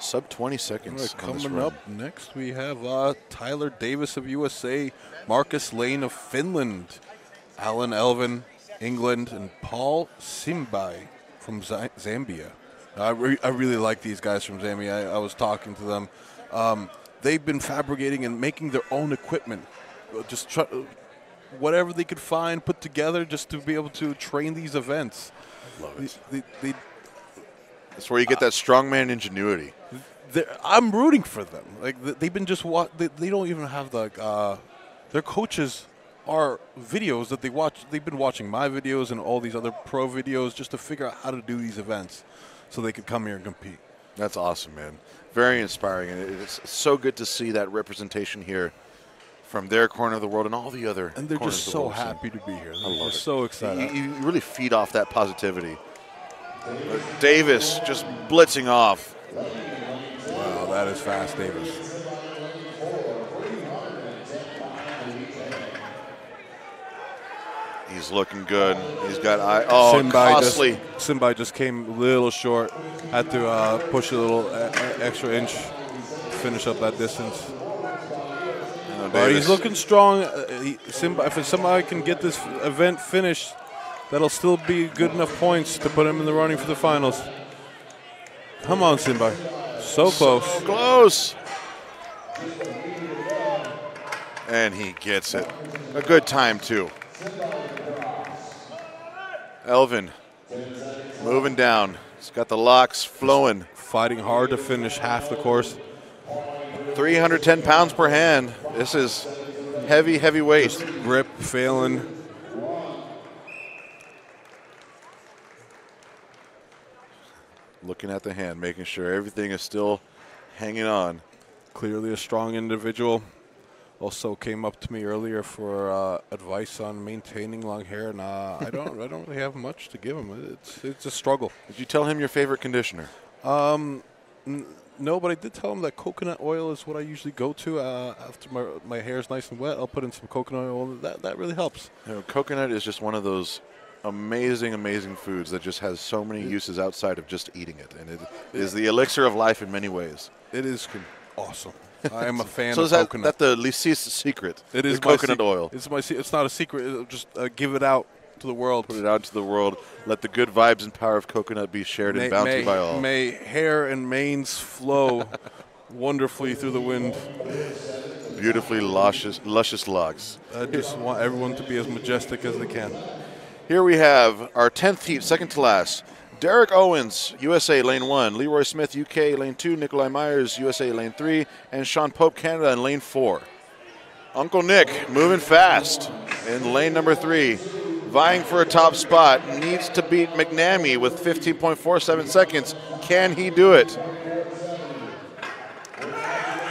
Sub 20 seconds. right, coming up next, we have uh, Tyler Davis of USA, Marcus Lane of Finland, Alan Elvin, England, and Paul Simbai from Z- Zambia. I, re- I really like these guys from Zambia. I, I was talking to them. Um, they've been fabricating and making their own equipment, Uh, just try, uh, whatever they could find, put together, just to be able to train these events. Love it. They, they, That's where you get that strongman ingenuity. I'm rooting for them. Like they've been just wa- they, they don't even have like uh, their coaches are videos that they watch. They've been watching my videos and all these other pro videos just to figure out how to do these events, so they could come here and compete. That's awesome, man. Very inspiring, and it's so good to see that representation here from their corner of the world and all the other. And they're just so happy to be here. I love They're it. so excited. You, you really feed off that positivity. But Davis just blitzing off. Wow, that is fast, Davis. He's looking good. He's got eye. Oh, Simbai costly. Just, Simbai just came a little short. Had to uh, push a little extra inch to finish up that distance. No, but he's looking strong. Uh, he, Simbai, if somebody can get this event finished that'll still be good enough points to put him in the running for the finals. Come on, Simba. So close. close. And he gets it. A good time, too. Elvin moving down. He's got the locks flowing. Fighting hard to finish half the course. 310 pounds per hand. This is heavy, heavy weight. Grip failing. Looking at the hand, making sure everything is still hanging on. Clearly a strong individual. Also came up to me earlier for uh, advice on maintaining long hair, and uh, I don't, I don't really have much to give him. It's, it's a struggle. Did you tell him your favorite conditioner? Um, n- no, but I did tell him that coconut oil is what I usually go to uh, after my my hair is nice and wet. I'll put in some coconut oil. That that really helps. You know, coconut is just one of those amazing, amazing foods that just has so many uses outside of just eating it, and it is the elixir of life in many ways. It is awesome. I am a *laughs* fan so of is that, coconut. that the Lysis secret? it is coconut oil. It's my. Se- it's not a secret. It'll just uh, give it out to the world. Put it out to the world. Let the good vibes and power of coconut be shared May, and bounty may, by all. may hair and manes flow *laughs* wonderfully through the wind. Beautifully luscious, luscious locks. I just want everyone to be as majestic as they can. Here we have our 10th heat, second to last. Derek Owens, USA, lane one. Leroy Smith, UK, lane two. Nikolai Myers, USA, lane three. And Sean Pope, Canada, in lane four. Uncle Nick moving fast in lane number three, vying for a top spot. Needs to beat McNamee with 15.47 seconds. Can he do it?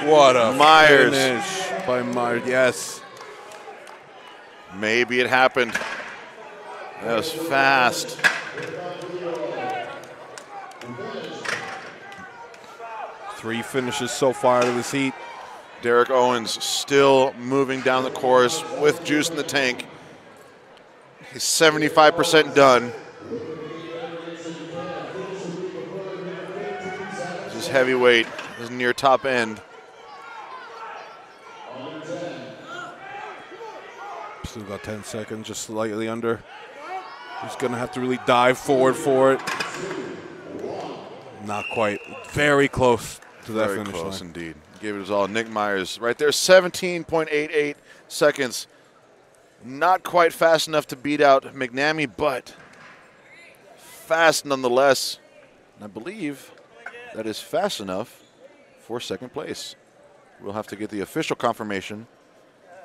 What a Myers. finish by Myers. Yes. Maybe it happened. That was fast. Three finishes so far of this heat. Derek Owens still moving down the course with juice in the tank. He's 75% done. This is heavyweight. This is near top end. Still got 10 seconds, just slightly under. He's going to have to really dive forward for it. Not quite. Very close to that Very finish close line. indeed. Gave it his all. Nick Myers right there, 17.88 seconds. Not quite fast enough to beat out McNamee, but fast nonetheless. And I believe that is fast enough for second place. We'll have to get the official confirmation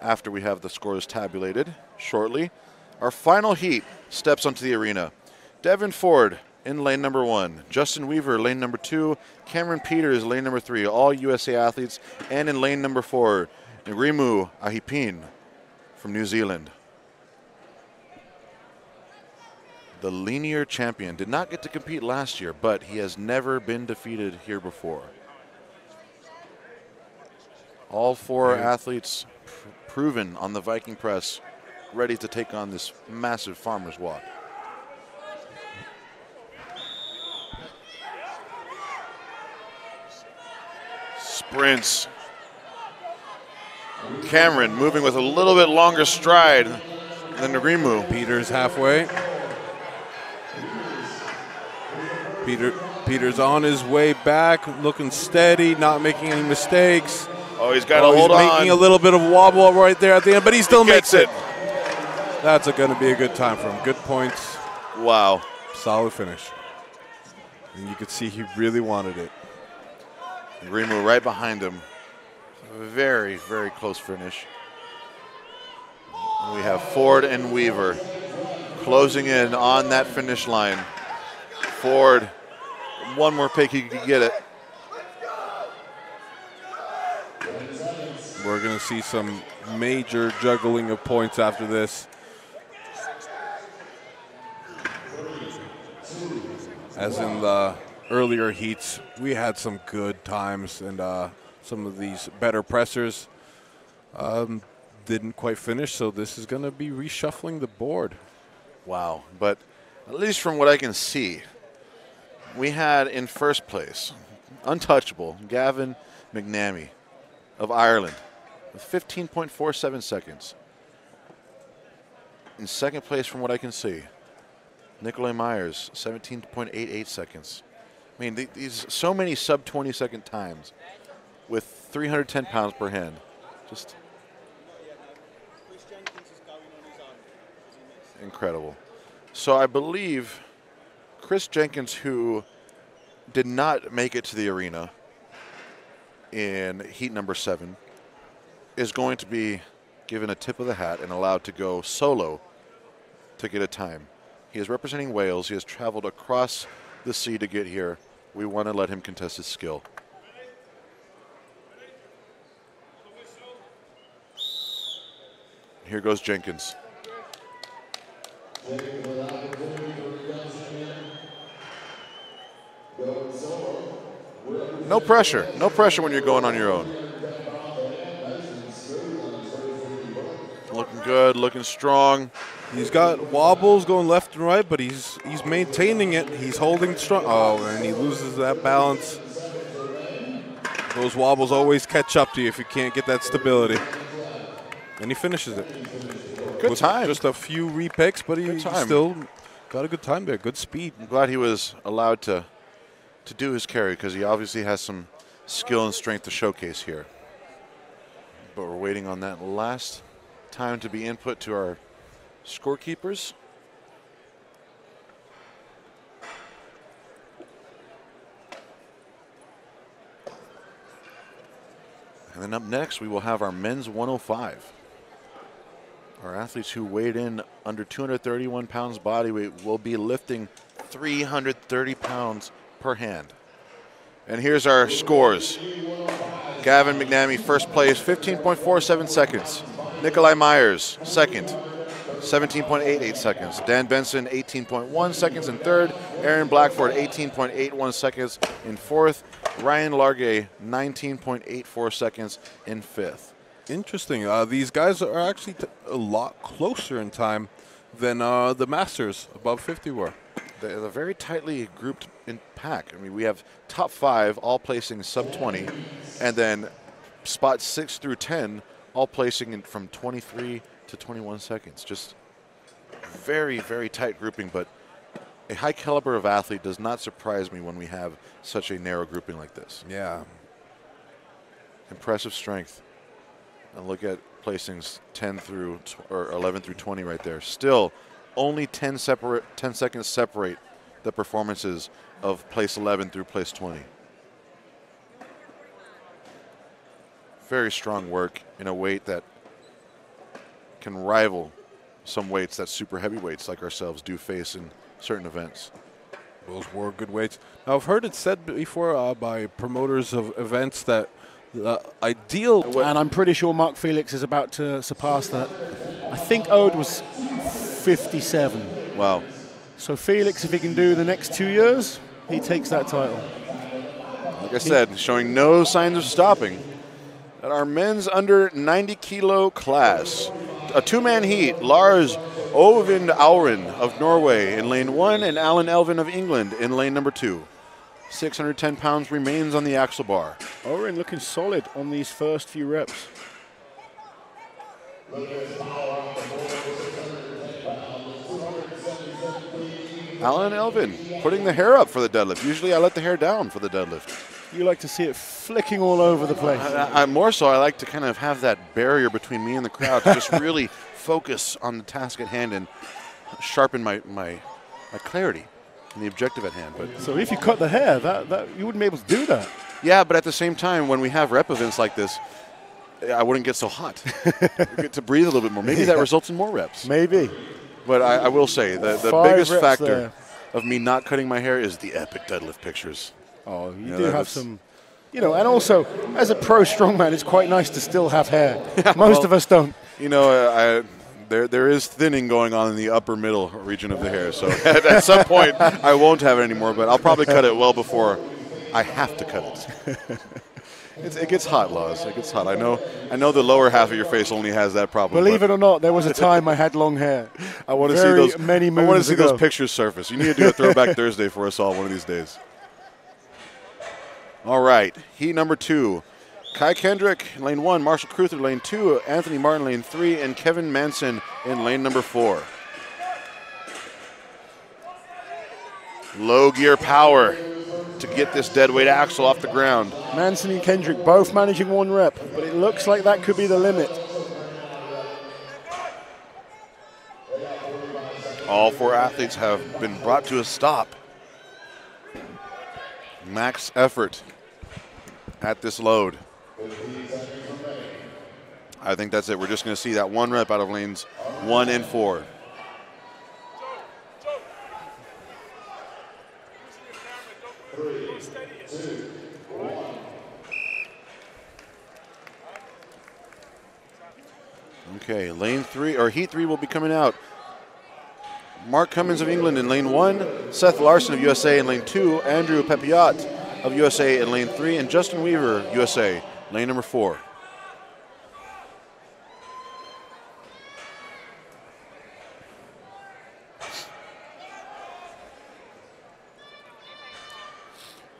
after we have the scores tabulated shortly. Our final heat steps onto the arena. Devin Ford in lane number one, Justin Weaver, lane number two, Cameron Peters, lane number three, all USA athletes, and in lane number four, Ngrimu Ahipin from New Zealand. The linear champion did not get to compete last year, but he has never been defeated here before. All four athletes pr- proven on the Viking press, ready to take on this massive farmer's walk. Sprints. Cameron moving with a little bit longer stride than Nagrimu. Peters halfway. Peter Peters on his way back, looking steady, not making any mistakes. Oh, he's got to Oh, hold he's on. making a little bit of wobble right there at the end, but he still Gets makes it. it. That's going to be a good time for him. Good points, Wow. solid finish. And you could see he really wanted it. Nagrimu right behind him. Very, very close finish. We have Ford and Weaver closing in on that finish line. Ford, one more pick, he could get it. We're going to see some major juggling of points after this. As in the earlier heats, we had some good times and uh, some of these better pressers. Um, didn't quite finish, so this is going to be reshuffling the board. Wow. But at least from what I can see, we had in first place, untouchable, Gavin McNamee of Ireland with 15.47 seconds. In second place, from what I can see, Nikolai Myers, 17.88 seconds. I mean, th- these so many sub 20 second times with 310 pounds per hand. Just incredible. So I believe Chris Jenkins, who did not make it to the arena in heat number seven, is going to be given a tip of the hat and allowed to go solo to get a time. He is representing Wales. He has traveled across the sea to get here. We want to let him contest his skill. Here goes Jenkins. No pressure. No pressure when you're going on your own. Looking good, looking strong. He's got wobbles going left and right, but he's he's maintaining it. He's holding strong. Oh, and he loses that balance. Those wobbles always catch up to you if you can't get that stability. And he finishes it. Good With time. Just a few repicks, but he still got a good time there. Good speed. I'm glad he was allowed to to do his carry because he obviously has some skill and strength to showcase here. But we're waiting on that last time to be input to our scorekeepers. And then up next, we will have our men's 105. Our athletes who weighed in under 231 pounds body weight will be lifting 330 pounds per hand. And here's our scores. Gavin McNamee, first place, 15.47 seconds. Nikolai Myers, second, 17.88 seconds. Dan Benson, 18.1 seconds in third. Aaron Blackford, 18.81 seconds in fourth. Ryan Largay, 19.84 seconds in fifth. Interesting. Uh, these guys are actually t- a lot closer in time than uh, the Masters above 50 were. They're they're very tightly grouped in pack. I mean, we have top five all placing sub 20, and then spots six through 10 all placing in from 23 to 21 seconds. Just very, very tight grouping, but a high caliber of athlete does not surprise me when we have such a narrow grouping like this. Yeah. Impressive strength. And look at placings 10 through or 11 through 20 right there. Still, only 10 separate 10 seconds separate the performances of place 11 through place 20. Very strong work in a weight that can rival some weights that super heavyweights like ourselves do face in certain events. Those were good weights. Now, I've heard it said before uh, by promoters of events that the ideal. And I'm pretty sure Mark Felix is about to surpass that. I think Ode was 57. Wow. So Felix, if he can do the next two years, he takes that title. Like I said, showing no signs of stopping. At our men's under 90 kilo class, a two man heat, Lars Ovind Auren of Norway in lane one and Alan Elvin of England in lane number two. 610 pounds remains on the axle bar. Oren looking solid on these first few reps. Alan Elvin putting the hair up for the deadlift. Usually I let the hair down for the deadlift. You like to see it flicking all over the place. I, I, more so, I like to kind of have that barrier between me and the crowd to just really *laughs* focus on the task at hand and sharpen my, my, my clarity and the objective at hand. But So if you cut the hair, that, that you wouldn't be able to do that. yeah, but at the same time, when we have rep events like this, I wouldn't get so hot. Get to breathe a little bit more. Maybe that *laughs* results in more reps. Maybe. But I, I will say the, the Five biggest factor there. of me not cutting my hair is the epic deadlift pictures. Oh, you Yeah, do have some, you know, and also as a pro strongman, it's quite nice to still have hair. *laughs* Most of us don't. You know, uh, I, there there is thinning going on in the upper middle region of the hair. So *laughs* at, at some point, I won't have it anymore. But I'll probably cut it well before I have to cut it. *laughs* It's, it gets hot, Laws. It gets hot. I know. I know the lower half of your face only has that problem. Believe it or not, there was a time I had long hair. I want to see those. many I want to see ago. those pictures surface. You need to do a throwback Thursday for us all one of these days. All right, heat number two. Kai Kendrick in lane one, Marshall Cruther lane two, Anthony Martin lane three, and Kevin Manson in lane number four. Low gear power to get this deadweight axle off the ground. Manson and Kendrick both managing one rep, but it looks like that could be the limit. All four athletes have been brought to a stop. Max effort at this load. I think that's it. We're just going to see that one rep out of lanes one and four. Okay, lane three or heat three will be coming out. Mark Cummins of England in lane one, Seth Larson of USA in lane two, Andrew Pepiot of USA in lane three, and Justin Weaver, USA, lane number four.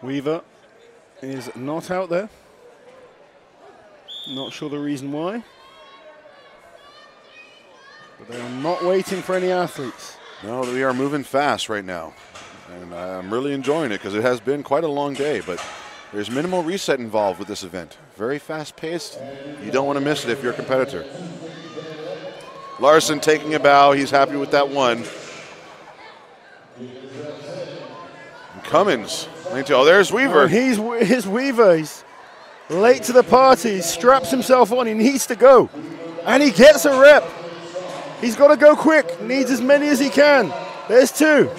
Weaver is not out there. Not sure the reason why. But they are not waiting for any athletes. No, we are moving fast right now. And I'm really enjoying it because it has been quite a long day, but there's minimal reset involved with this event. Very fast paced. You don't want to miss it if you're a competitor. Larson taking a bow. He's happy with that one. And Cummins. Oh, there's Weaver. Oh, he's he's Weaver. He's late to the party. He straps himself on. He needs to go, and he gets a rep. He's got to go quick. Needs as many as he can. There's two.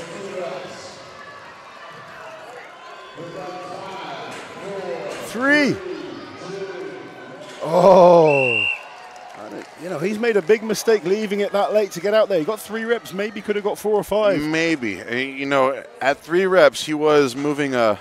Three. Oh. You know, he's made a big mistake leaving it that late to get out there. He got three reps, maybe could have got four or five. Maybe. Uh, You know, at three reps, he was moving a.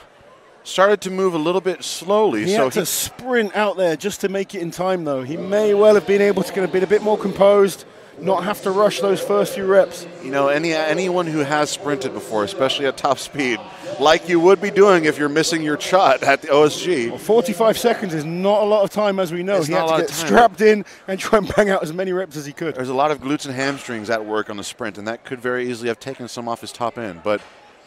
Started to move a little bit slowly, He so had to he, sprint out there just to make it in time, though. He may well have been able to get a bit, a bit more composed, not have to rush those first few reps. you know, any anyone who has sprinted before, especially at top speed, like you would be doing if you're missing your shot at the OSG, Well, 45 seconds is not a lot of time, as we know. It's he had to get strapped in and try and bang out as many reps as he could. there's a lot of glutes and hamstrings at work on the sprint, and that could very easily have taken some off his top end. But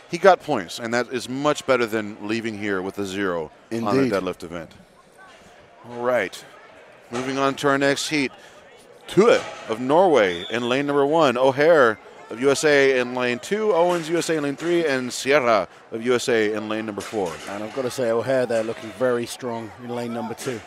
he got points, and that is much better than leaving here with a zero on Indeed. a deadlift event. All right, moving on to our next heat. Tue of Norway in lane number one, O'Hare of USA in lane two, Owens USA in lane three, and Sierra of USA in lane number four. And I've got to say, O'Hare there looking very strong in lane number two.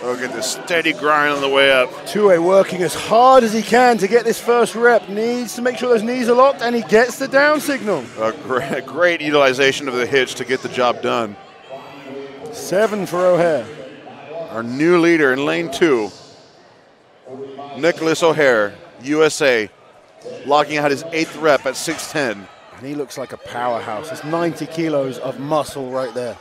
Oh, Look at this steady grind on the way up. Tue working as hard as he can to get this first rep. Needs to make sure those knees are locked, and he gets the down signal. A great, great utilization of the hitch to get the job done. Seven for O'Hare. Our new leader in lane two, Nicholas O'Hare, USA, locking out his eighth rep at 6'10. And he looks like a powerhouse. It's 90 kilos of muscle right there.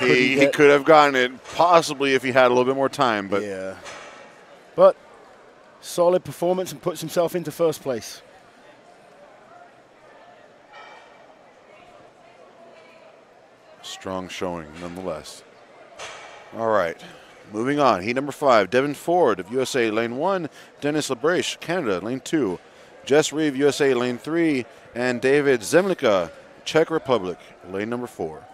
He, he he could have gotten it possibly if he had a little bit more time, but yeah. But solid performance and puts himself into first place. Strong showing nonetheless. All right, moving on. Heat number five, Devin Ford of USA, lane one, Dennis Labrèche, Canada, lane two, Jess Reeve, USA, lane three, and David Zemlicka, Czech Republic, lane number four.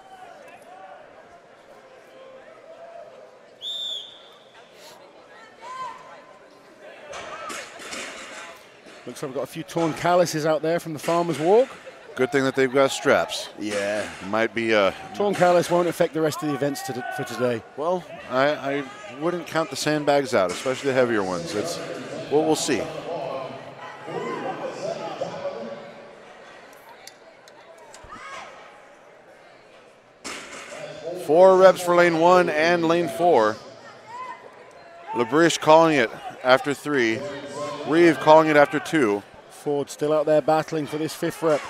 Looks like we've got a few torn calluses out there from the farmer's walk. Good thing that they've got straps. Yeah. Might be, uh, Torn callus won't affect the rest of the events to for today. well, I, I wouldn't count the sandbags out, especially the heavier ones. It's, well, we'll see. Four reps for lane one and lane four. Labrish calling it after three. Reeve calling it after two. Ford still out there battling for this fifth rep.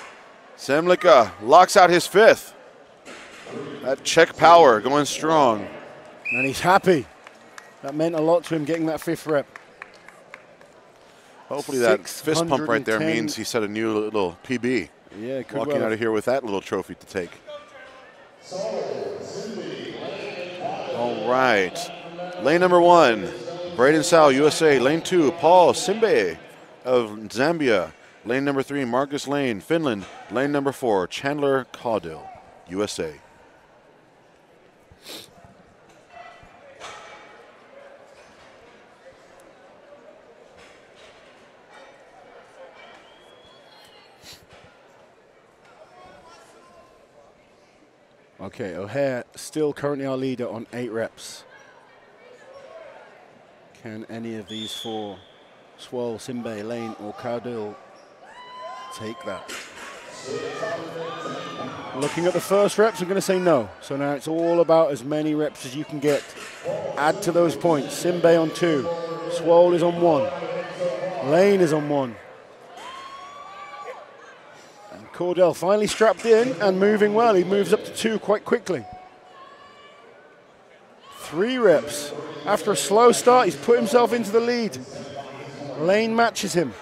Zemlicka locks out his fifth. That Czech power going strong. And he's happy. That meant a lot to him getting that fifth rep. Hopefully that fist pump right there means he set a new little PB. Yeah, Walking well out of here with that little trophy to take. All right. Lane number one, Braden Sowell, USA. Lane two, Paul Simbe of Zambia. Lane number three, Marcus Lane, Finland. Lane number four, Chandler Caudill, USA. Okay, O'Hare still currently our leader on eight reps. Can any of these four, Sowell, Simbe, Lane, or Caudill, take that? Looking at the first reps, I'm going to say no. So now it's all about as many reps as you can get. Add to those points. Simbe on two, Sowell is on one, Lane is on one. And Caudill finally strapped in and moving well. He moves up to two quite quickly. Three reps. After a slow start, he's put himself into the lead. Lane matches him.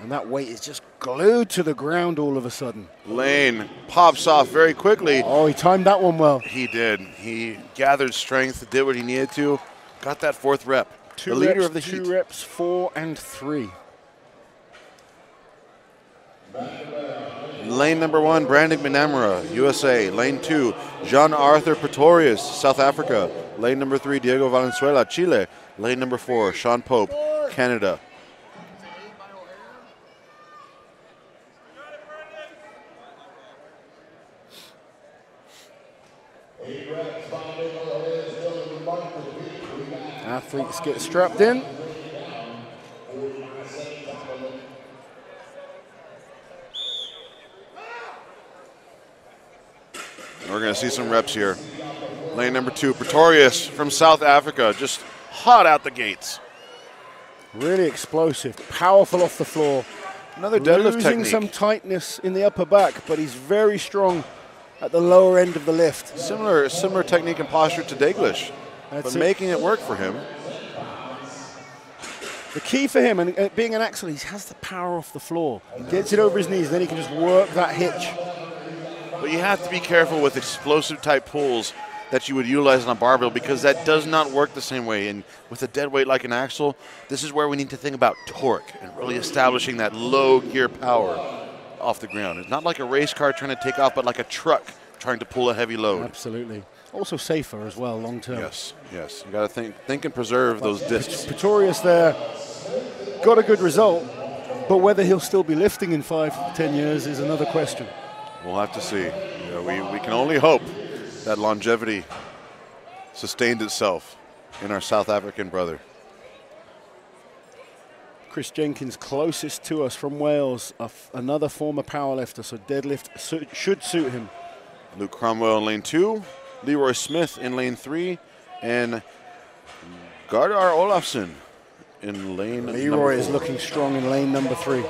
And that weight is just glued to the ground all of a sudden. Lane pops off very quickly. Oh, he timed that one well. He did. He gathered strength, did what he needed to, got that fourth rep. Two the leader reps, of the two heat. reps, four and three. Lane number one, Brandon McNamara, USA. Lane two, Jean Arthur Pretorius, South Africa. Lane number three, Diego Valenzuela, Chile. Lane number four, Sean Pope, Canada. Athletes get strapped in. We're going to see some reps here. Lane number two, Pretorius from South Africa, just hot out the gates. Really explosive, powerful off the floor. Another deadlift Losing technique. some tightness in the upper back, but he's very strong at the lower end of the lift. Similar, similar technique and posture to Daglish, That's but it. making it work for him. The key for him, and being an axle, he has the power off the floor. Gets it over his knees, then he can just work that hitch. But you have to be careful with explosive type pulls that you would utilize on a barbell because that does not work the same way. And with a dead weight like an axle, this is where we need to think about torque and really establishing that low gear power off the ground. It's not like a race car trying to take off, but like a truck trying to pull a heavy load. Absolutely. Also safer as well, long term. Yes, yes. You got to think, think and preserve those discs. Pretorius there got a good result, but whether he'll still be lifting in five, ten years is another question. We'll have to see. You know, we, we can only hope that longevity sustained itself in our South African brother. Chris Jenkins, closest to us from Wales, another former powerlifter, so deadlift should suit him. Luke Cromwell in lane two, Leroy Smith in lane three, and Gardar Olafsson in lane number Leroy is looking strong in lane number three.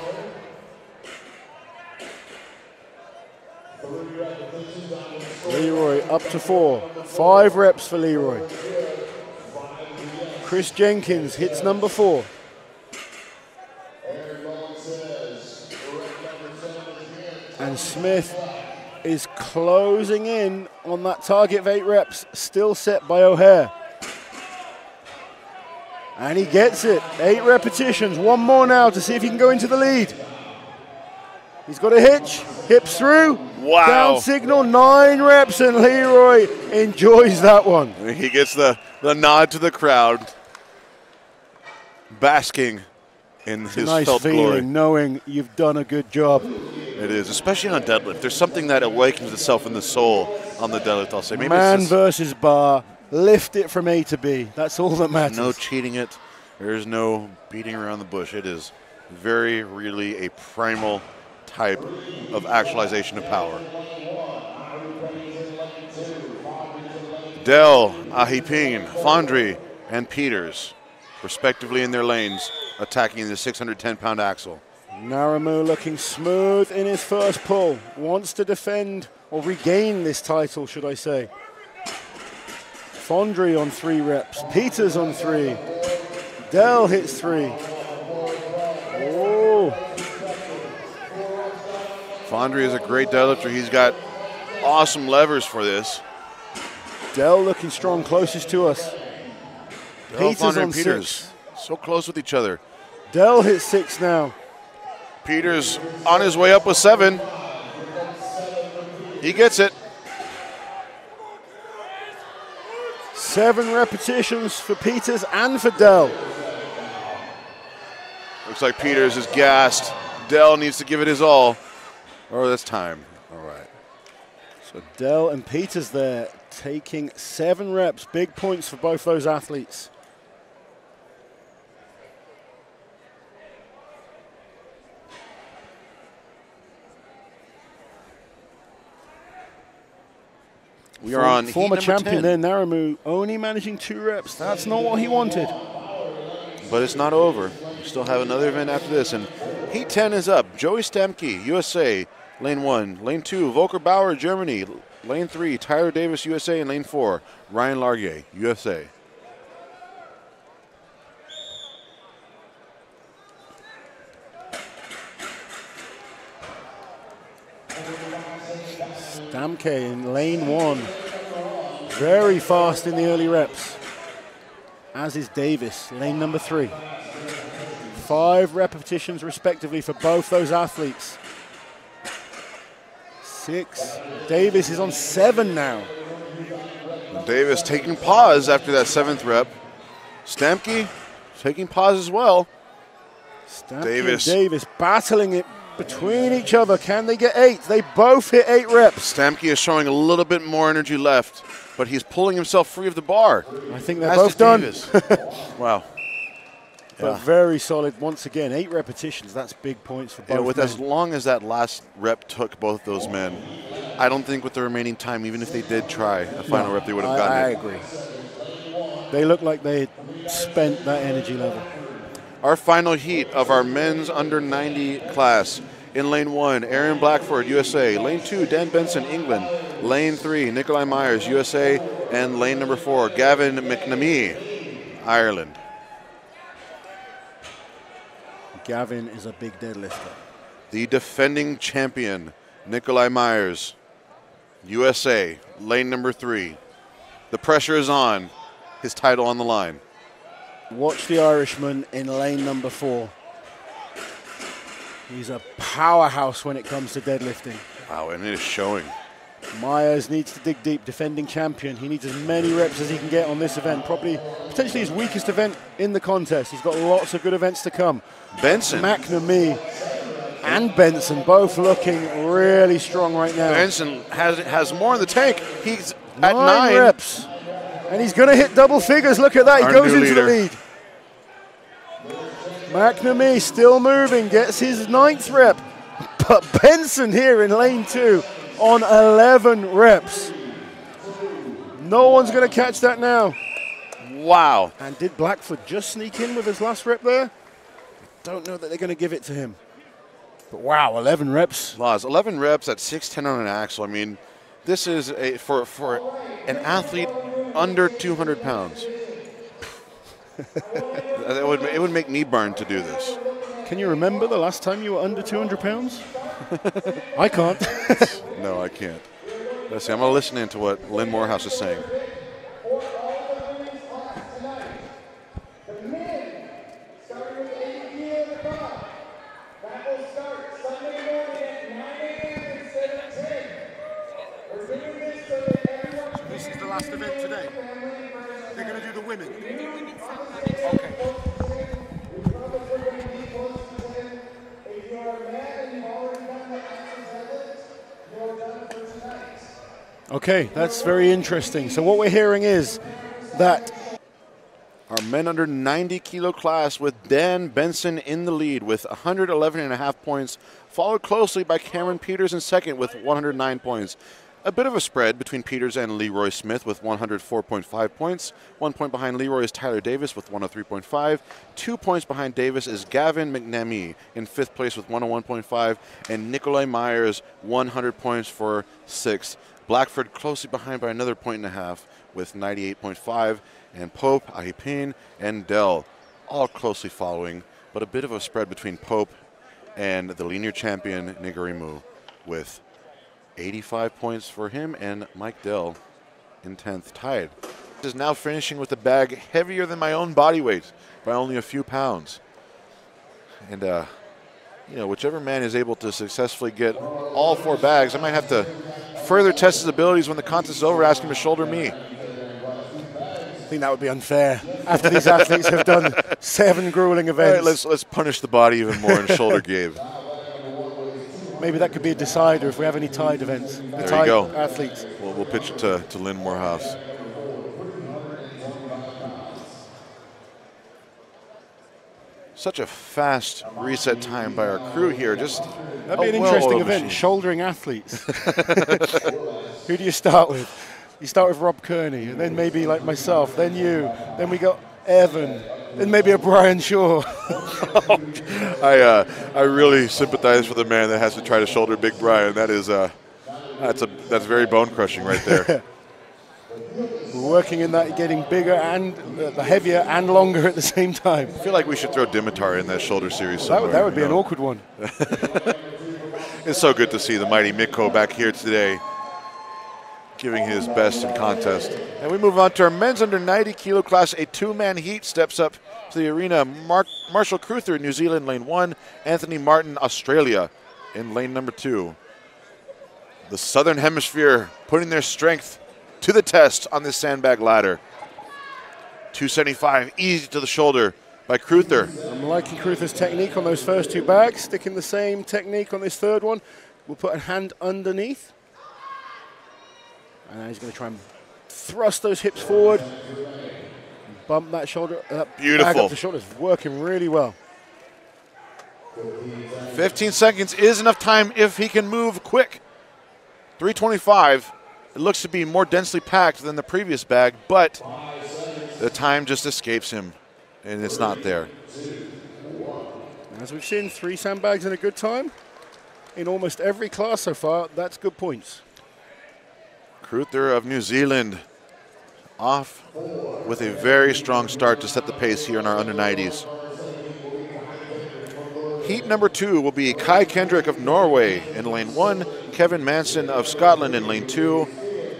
Leroy up to four. Five reps for Leroy. Chris Jenkins hits number four. And Smith is closing in on that target of eight reps, still set by O'Hare. And he gets it. Eight repetitions. One more now to see if he can go into the lead. He's got a hitch. Hips through. Wow. Down signal. Nine reps, and Leroy enjoys that one. He gets the, the nod to the crowd, basking in his nice felt feeling glory. knowing you've done a good job. It is, especially on a deadlift. There's something that awakens itself in the soul on the deadlift. I'll say maybe Man versus bar. Lift it from A to B. That's all that matters. no cheating it. There's no beating around the bush. It is very, really a primal type of actualization of power. Dell, Ahiping, Fondry, and Peters, respectively in their lanes, attacking the 610 pound axle. Naramu looking smooth in his first pull. Wants to defend or regain this title, should I say. Fondry on three reps. Peters on three. Dell hits three. Oh, Fondry is a great deadlifter. He's got awesome levers for this. Dell looking strong, closest to us. Peters Fondry, on Peters, six. so close with each other. Dell hits six now. Peters on his way up with seven. He gets it. Seven repetitions for Peters and for Dell. Looks like Peters is gassed. Dell needs to give it his all. Oh, that's time. All right. So Dell and Peters there taking seven reps. Big points for both those athletes. We are on former champion 10. there, Naramu, only managing two reps. That's not what he wanted. But it's not over. We still have another event after this. And Heat 10 is up. Joey Stemke, USA, lane 1. Lane 2, Volker Bauer, Germany. Lane 3, Tyler Davis, USA. And lane 4, Ryan Largier, USA. Damke in lane one. Very fast in the early reps. As is Davis, lane number three. Five repetitions respectively for both those athletes. Six. Davis is on seven now. Davis taking pause after that seventh rep. Stemke taking pause as well. Stampe Davis. Davis battling it between each other. Can they get eight? They both hit eight reps. Stamke is showing a little bit more energy left, but he's pulling himself free of the bar. I think they're As both done. Davis. *laughs* wow. But Yeah. very solid once again. Eight repetitions. That's big points for both. Know, with men. as long as that last rep took both those men, I don't think with the remaining time, even if they did try a final No, rep, they would have I- gotten I it. agree. They look like they spent that energy level. Our final heat of our men's under 90 class. In lane one, Aaron Blackford, USA. Lane two, Dan Benson, England. Lane three, Nikolai Myers, USA. And lane number four, Gavin McNamee, Ireland. Gavin is a big deadlifter. The defending champion, Nikolai Myers, USA. Lane number three. The pressure is on. His title on the line. Watch the Irishman in lane number four. He's a powerhouse when it comes to deadlifting. Wow, and it is showing. Myers needs to dig deep, defending champion. He needs as many reps as he can get on this event. Probably potentially his weakest event in the contest. He's got lots of good events to come. Benson. McNamee and Benson both looking really strong right now. Benson has has more in the tank. He's at nine, nine. reps. And he's going to hit double figures. Look at that. He Our goes into the lead. McNamee still moving, gets his ninth rep. But Benson here in lane two on 11 reps. No one's going to catch that now. Wow. And did Blackford just sneak in with his last rep there? Don't know that they're going to give it to him. But wow, 11 reps. Laws. 11 reps at 610 on an axle. I mean, this is a for for an athlete under 200 pounds. *laughs* Uh, it would it would make me burn to do this. Can you remember the last time you were under 200 pounds? *laughs* I can't. *laughs* No, I can't. Let's see. I'm gonna listen into what Lynn Morehouse is saying. This is the last event today. They're going to do the women. Okay, that's very interesting. So what we're hearing is that Our men under 90 kilo class with Dan Benson in the lead with 111 and a half points, followed closely by Cameron Peters in second with 109 points. A bit of a spread between Peters and Leroy Smith with 104.5 points. One point behind Leroy is Tyler Davis with 103.5. Two points behind Davis is Gavin McNamee in fifth place with 101.5. And Nikolai Myers, 100 points for sixth. Blackford closely behind by another point and a half with 98.5. And Pope, Ahipin, and Dell all closely following, but a bit of a spread between Pope and the linear champion Nigarimu with 85 points for him and Mike Dell in 10th tied. Is now finishing with a bag heavier than my own body weight by only a few pounds. And, uh, you know, whichever man is able to successfully get all four bags, I might have to further test his abilities when the contest is over, ask him to shoulder me. I think that would be unfair *laughs* after these athletes have done seven grueling events. right, let's, let's punish the body even more and shoulder Gabe. Maybe that could be a decider if we have any tied events. The There you tied go. athletes. We'll, we'll pitch it to, to Lynn Morehouse. Such a fast reset time by our crew here. Just That'd be an interesting well-oiled event, machine. shouldering athletes. *laughs* Who do you start with? You start with Rob Kearney, and then maybe like myself, then you, then we got Evan, then maybe a Brian Shaw. *laughs* I uh, I really sympathize for the man that has to try to shoulder Big Brian. That is uh, that's a that's very bone crushing right there. *laughs* We're working in that, getting bigger and uh, the heavier and longer at the same time. I feel like we should throw Dimitar in that shoulder series. That Somewhere, would, that would be an awkward one. *laughs* It's so good to see the mighty Mikko back here today, giving his best in contest. And we move on to our men's under 90 kilo class. A two-man heat steps up to the arena. Mark, Marshall Cruther, New Zealand, lane one. Anthony Martin, Australia, in lane number two. The Southern Hemisphere putting their strength to the test on this sandbag ladder. 275, easy to the shoulder by Cruther. I'm liking Cruther's technique on those first two bags, sticking the same technique on this third one. We'll put a hand underneath. And now he's going to try and thrust those hips forward. Bump that shoulder, uh, that bag Beautiful. up the shoulders. Working really well. 15 seconds is enough time if he can move quick. 325. It looks to be more densely packed than the previous bag, but the time just escapes him, and it's not there. As we've seen, three sandbags in a good time. In almost every class so far, that's good points. Cruther of New Zealand off with a very strong start to set the pace here in our under 90s. Heat number two will be Kai Kendrick of Norway in lane one, Kevin Manson of Scotland in lane two,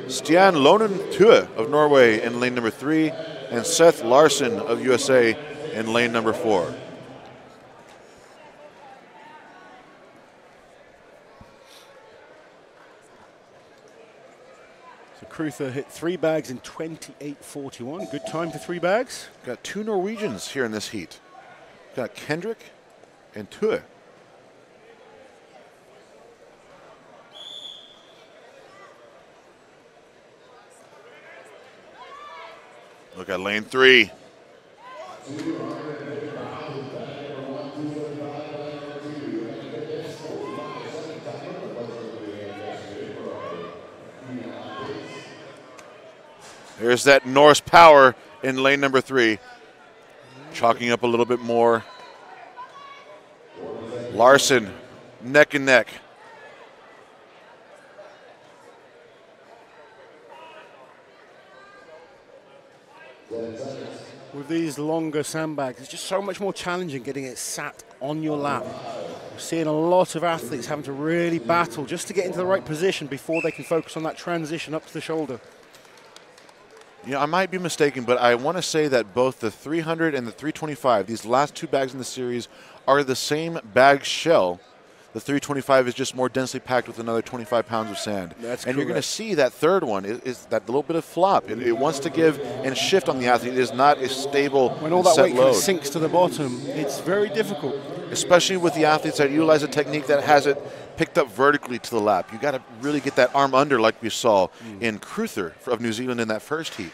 Stian Lonen Tue of Norway in lane number three, and Seth Larson of USA in lane number four. So Cruther hit three bags in 28.41. Good time for three bags. Got two Norwegians here in this heat. Got Kendrick and Tue. Look at lane three. There's that Norse power in lane number three. Chalking up a little bit more. Larson, neck and neck. With these longer sandbags, it's just so much more challenging getting it sat on your lap. We're seeing a lot of athletes having to really battle just to get into the right position before they can focus on that transition up to the shoulder. You know, I might be mistaken, but I want to say that both the 300 and the 325, these last two bags in the series, are the same bag shell. The 325 is just more densely packed with another 25 pounds of sand. That's and you're going to see that third one is, is that little bit of flop. It, it wants to give and shift on the athlete. It is not a stable When all that set weight kind of sinks to the bottom, it's very difficult. especially with the athletes that utilize a technique that has it picked up vertically to the lap. You got to really get that arm under, like we saw hmm. in Cruther of New Zealand in that first heat.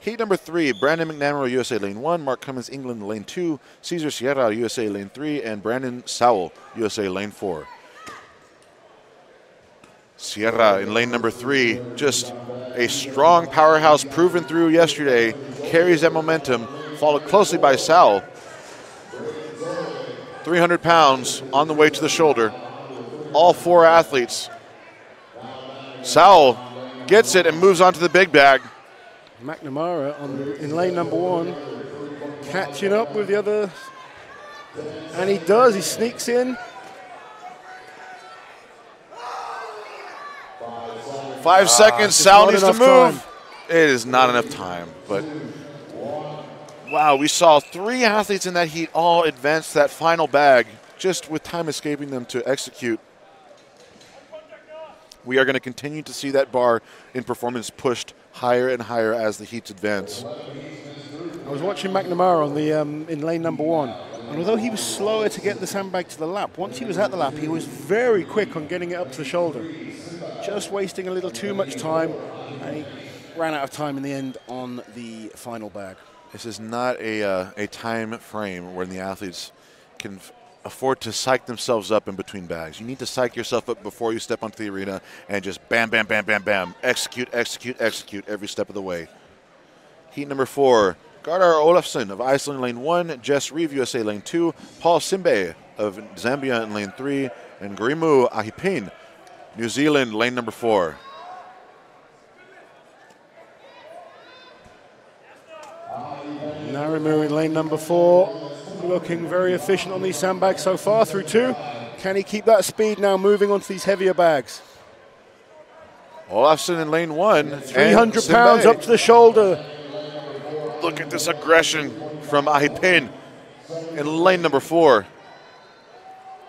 Heat number three: Brandon McNamara, USA lane one; Mark Cummins, England lane two; Caesar Sierra, USA lane three; and Braden Sowell, USA lane four. Sierra in lane number three, just a strong powerhouse proven through yesterday, carries that momentum, followed closely by Sal. 300 pounds on the way to the shoulder. All four athletes. Sal gets it and moves on to the big bag. McNamara on in lane number one, catching up with the other, and he does. He sneaks in. Five ah, seconds. just Sal needs to move. time. It is not enough time, but wow, we saw three athletes in that heat all advance that final bag, just with time escaping them to execute. We are going to continue to see that bar in performance pushed higher and higher as the heats advance. I was watching McNamara on the um, in lane number one, and although he was slower to get the sandbag to the lap, once he was at the lap, he was very quick on getting it up to the shoulder, just wasting a little too much time, and he ran out of time in the end on the final bag. This is not a, uh, a time frame when the athletes can afford to psych themselves up in between bags. You need to psych yourself up before you step onto the arena and just bam, bam, bam, bam, bam, execute, execute, execute every step of the way. Heat number four, Gardar Olafsson of Iceland lane one, Jess Reeve USA lane two, Paul Simbe of Zambia in lane three, and Grimu Ahipin, New Zealand lane number four. Narimu in lane number four, looking very efficient on these sandbags so far through two. Can he keep that speed now moving onto these heavier bags? Olafsson in lane one. 300 pounds up to the shoulder. Look at this aggression from Ahipin in lane number four.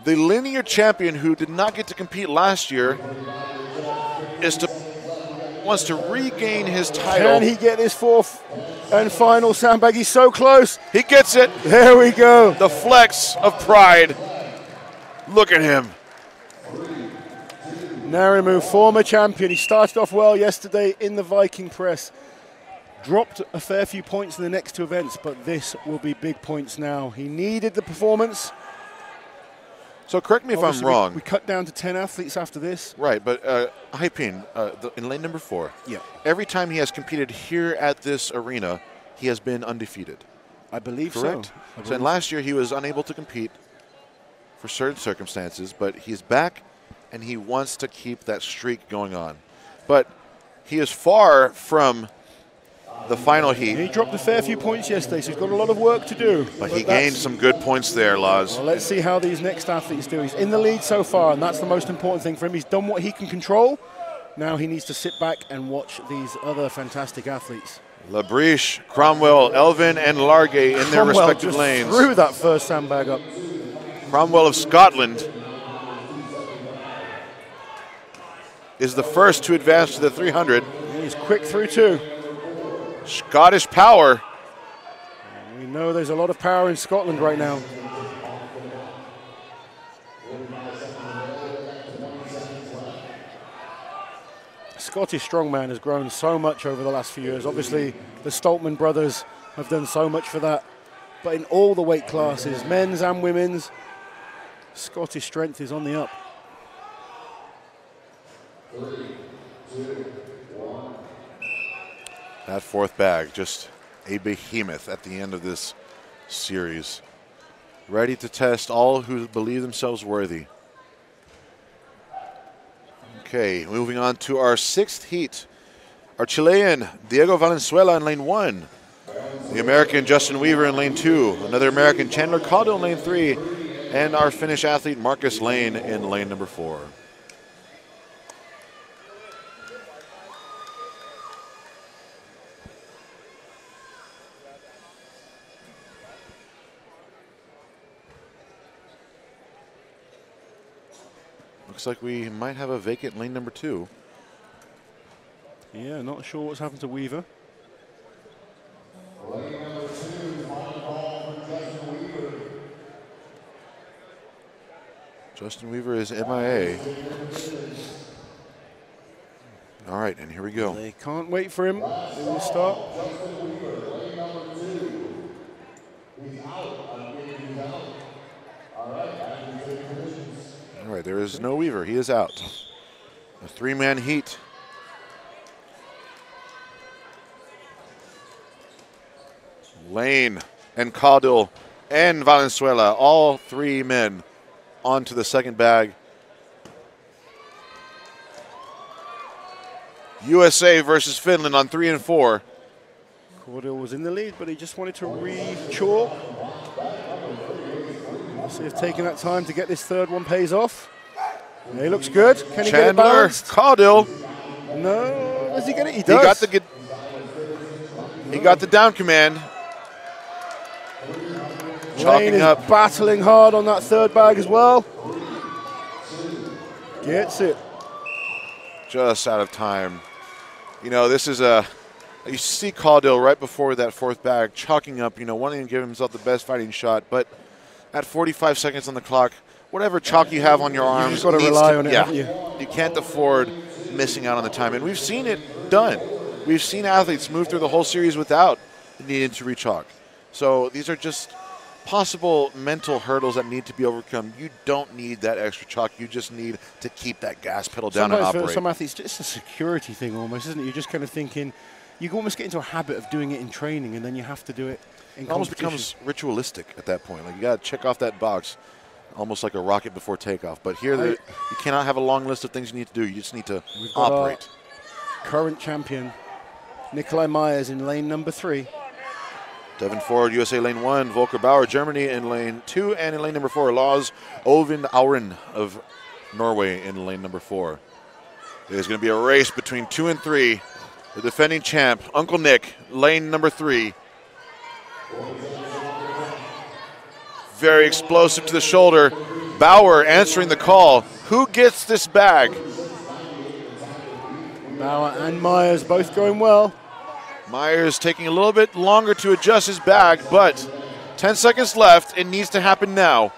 The linear champion who did not get to compete last year is to wants to regain his title. Can he get this fourth and final sandbag? He's so close. he gets it. There we go. The flex of pride. Look at him. Narimu, former champion. He started off well yesterday in the Viking press. Dropped a fair few points in the next two events, but this will be big points now. He needed the performance. So correct me if Obviously, I'm wrong. We, cut down to 10 athletes after this. Right, but uh, Haipin, uh, the, in lane number four, Yeah. every time he has competed here at this arena, he has been undefeated. I believe Correct. so. I So, believe and last year he was unable to compete for certain circumstances, but he's back and he wants to keep that streak going on. But he is far from the final heat. He dropped a fair few points yesterday, so he's got a lot of work to do. but he gained some good points there, Laz. Well, let's see how these next athletes do. He's in the lead so far, and that's the most important thing for him. He's done what he can control. Now he needs to sit back and watch these other fantastic athletes. Labriche, Cromwell, Elvin, and Largay in their Cromwell respective just lanes. threw that first sandbag up. Cromwell of Scotland is the first to advance to the 300. He's quick through too. Scottish power. We know there's a lot of power in Scotland right now. Scottish strongman has grown so much over the last few years. Obviously, the Stoltman brothers have done so much for that. But in all the weight classes, men's and women's, Scottish strength is on the up. That fourth bag, just a behemoth at the end of this series. Ready to test all who believe themselves worthy. Okay, moving on to our sixth heat. Our Chilean, Diego Valenzuela in lane one. The American, Justin Weaver in lane two. Another American, Chandler Caudill in lane three. And our Finnish athlete, Marcus Lane in lane number four. Like we might have a vacant lane number two. Yeah, not sure what's happened to Weaver. Justin Weaver is MIA. All right, and here we go. They can't wait for him. They will start. There is no Weaver. He is out. A three man heat. Lane and Caudill and Valenzuela, all three men onto the second bag. USA versus Finland on three and four. Caudill was in the lead, but he just wanted to re-chalk. See if taking that time to get this third one pays off. Yeah, he looks good. Can he get it Chandler, balanced? Caudill, No. Does he get it? He he does. got the he got the down command. Lane is up. battling hard on that third bag as well. Gets it. just out of time. You know, this is a. You see Caudill right before that fourth bag, chalking up, you know, wanting to give himself the best fighting shot. But at 45 seconds on the clock, whatever chalk you have on your arms, just gotta needs rely to- on it, Yeah, haven't you? can't afford missing out on the time. And we've seen it done. We've seen athletes move through the whole series without needing to rechalk. So these are just possible mental hurdles that need to be overcome. You don't need that extra chalk. You just need to keep that gas pedal down and Sometimes for operate. some athletes, it's a security thing almost, isn't it? You're just kind of thinking, you almost get into a habit of doing it in training, and then you have to do it in It almost becomes ritualistic at that point. Like you got to check off that box, almost like a rocket before takeoff. But here, you cannot have a long list of things you need to do. You just need to operate. current champion, Nikolai Myers in lane number three. Devin Ford, USA lane one. Volker Bauer, Germany in lane two, and in lane number four, Lars Ovind Auren of Norway in lane number four. There's going to be a race between two and three. The defending champ, Uncle Nick, lane number three. Very explosive to the shoulder. Bauer answering the call. Who gets this bag? Bauer and Myers both going well. Myers taking a little bit longer to adjust his bag, but 10 seconds left. It needs to happen now.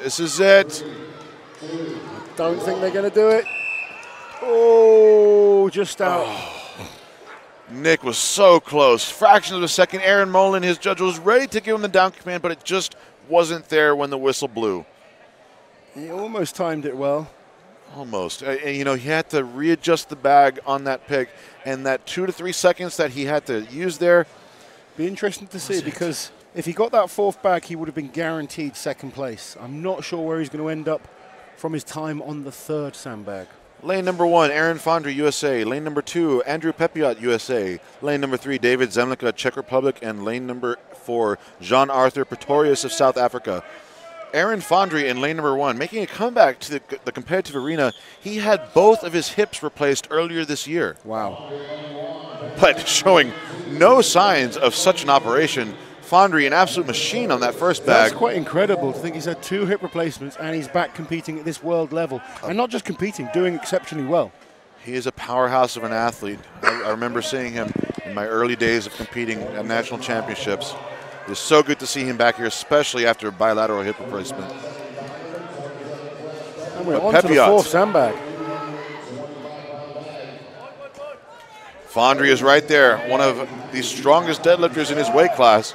This is it. I Don't think they're going to do it. Oh, just out. Oh. Nick was so close. Fraction of a second. Aaron Mullen, his judge, was ready to give him the down command, but it just wasn't there when the whistle blew. He almost timed it well. Almost. And, you know, he had to readjust the bag on that pick, and that two to three seconds that he had to use there. Be interesting to see because if he got that fourth bag, he would have been guaranteed second place. I'm not sure where he's going to end up from his time on the third sandbag. Lane number one, Aaron Fondry, USA. Lane number two, Andrew Pepiot, USA. Lane number three, David Zemlicka, Czech Republic. And lane number four, Jean Arthur Pretorius of South Africa. Aaron Fondry in lane number one, making a comeback to the, the competitive arena. He had both of his hips replaced earlier this year, Wow. but showing no signs of such an operation. Fondry, an absolute machine on that first bag. That's quite incredible to think he's had two hip replacements and he's back competing at this world level. And not just competing, doing exceptionally well. He is a powerhouse of an athlete. I, I remember seeing him in my early days of competing at national championships. It's so good to see him back here, especially after a bilateral hip replacement. And we're But on to the fourth sandbag. Fondry is right there, one of the strongest deadlifters in his weight class.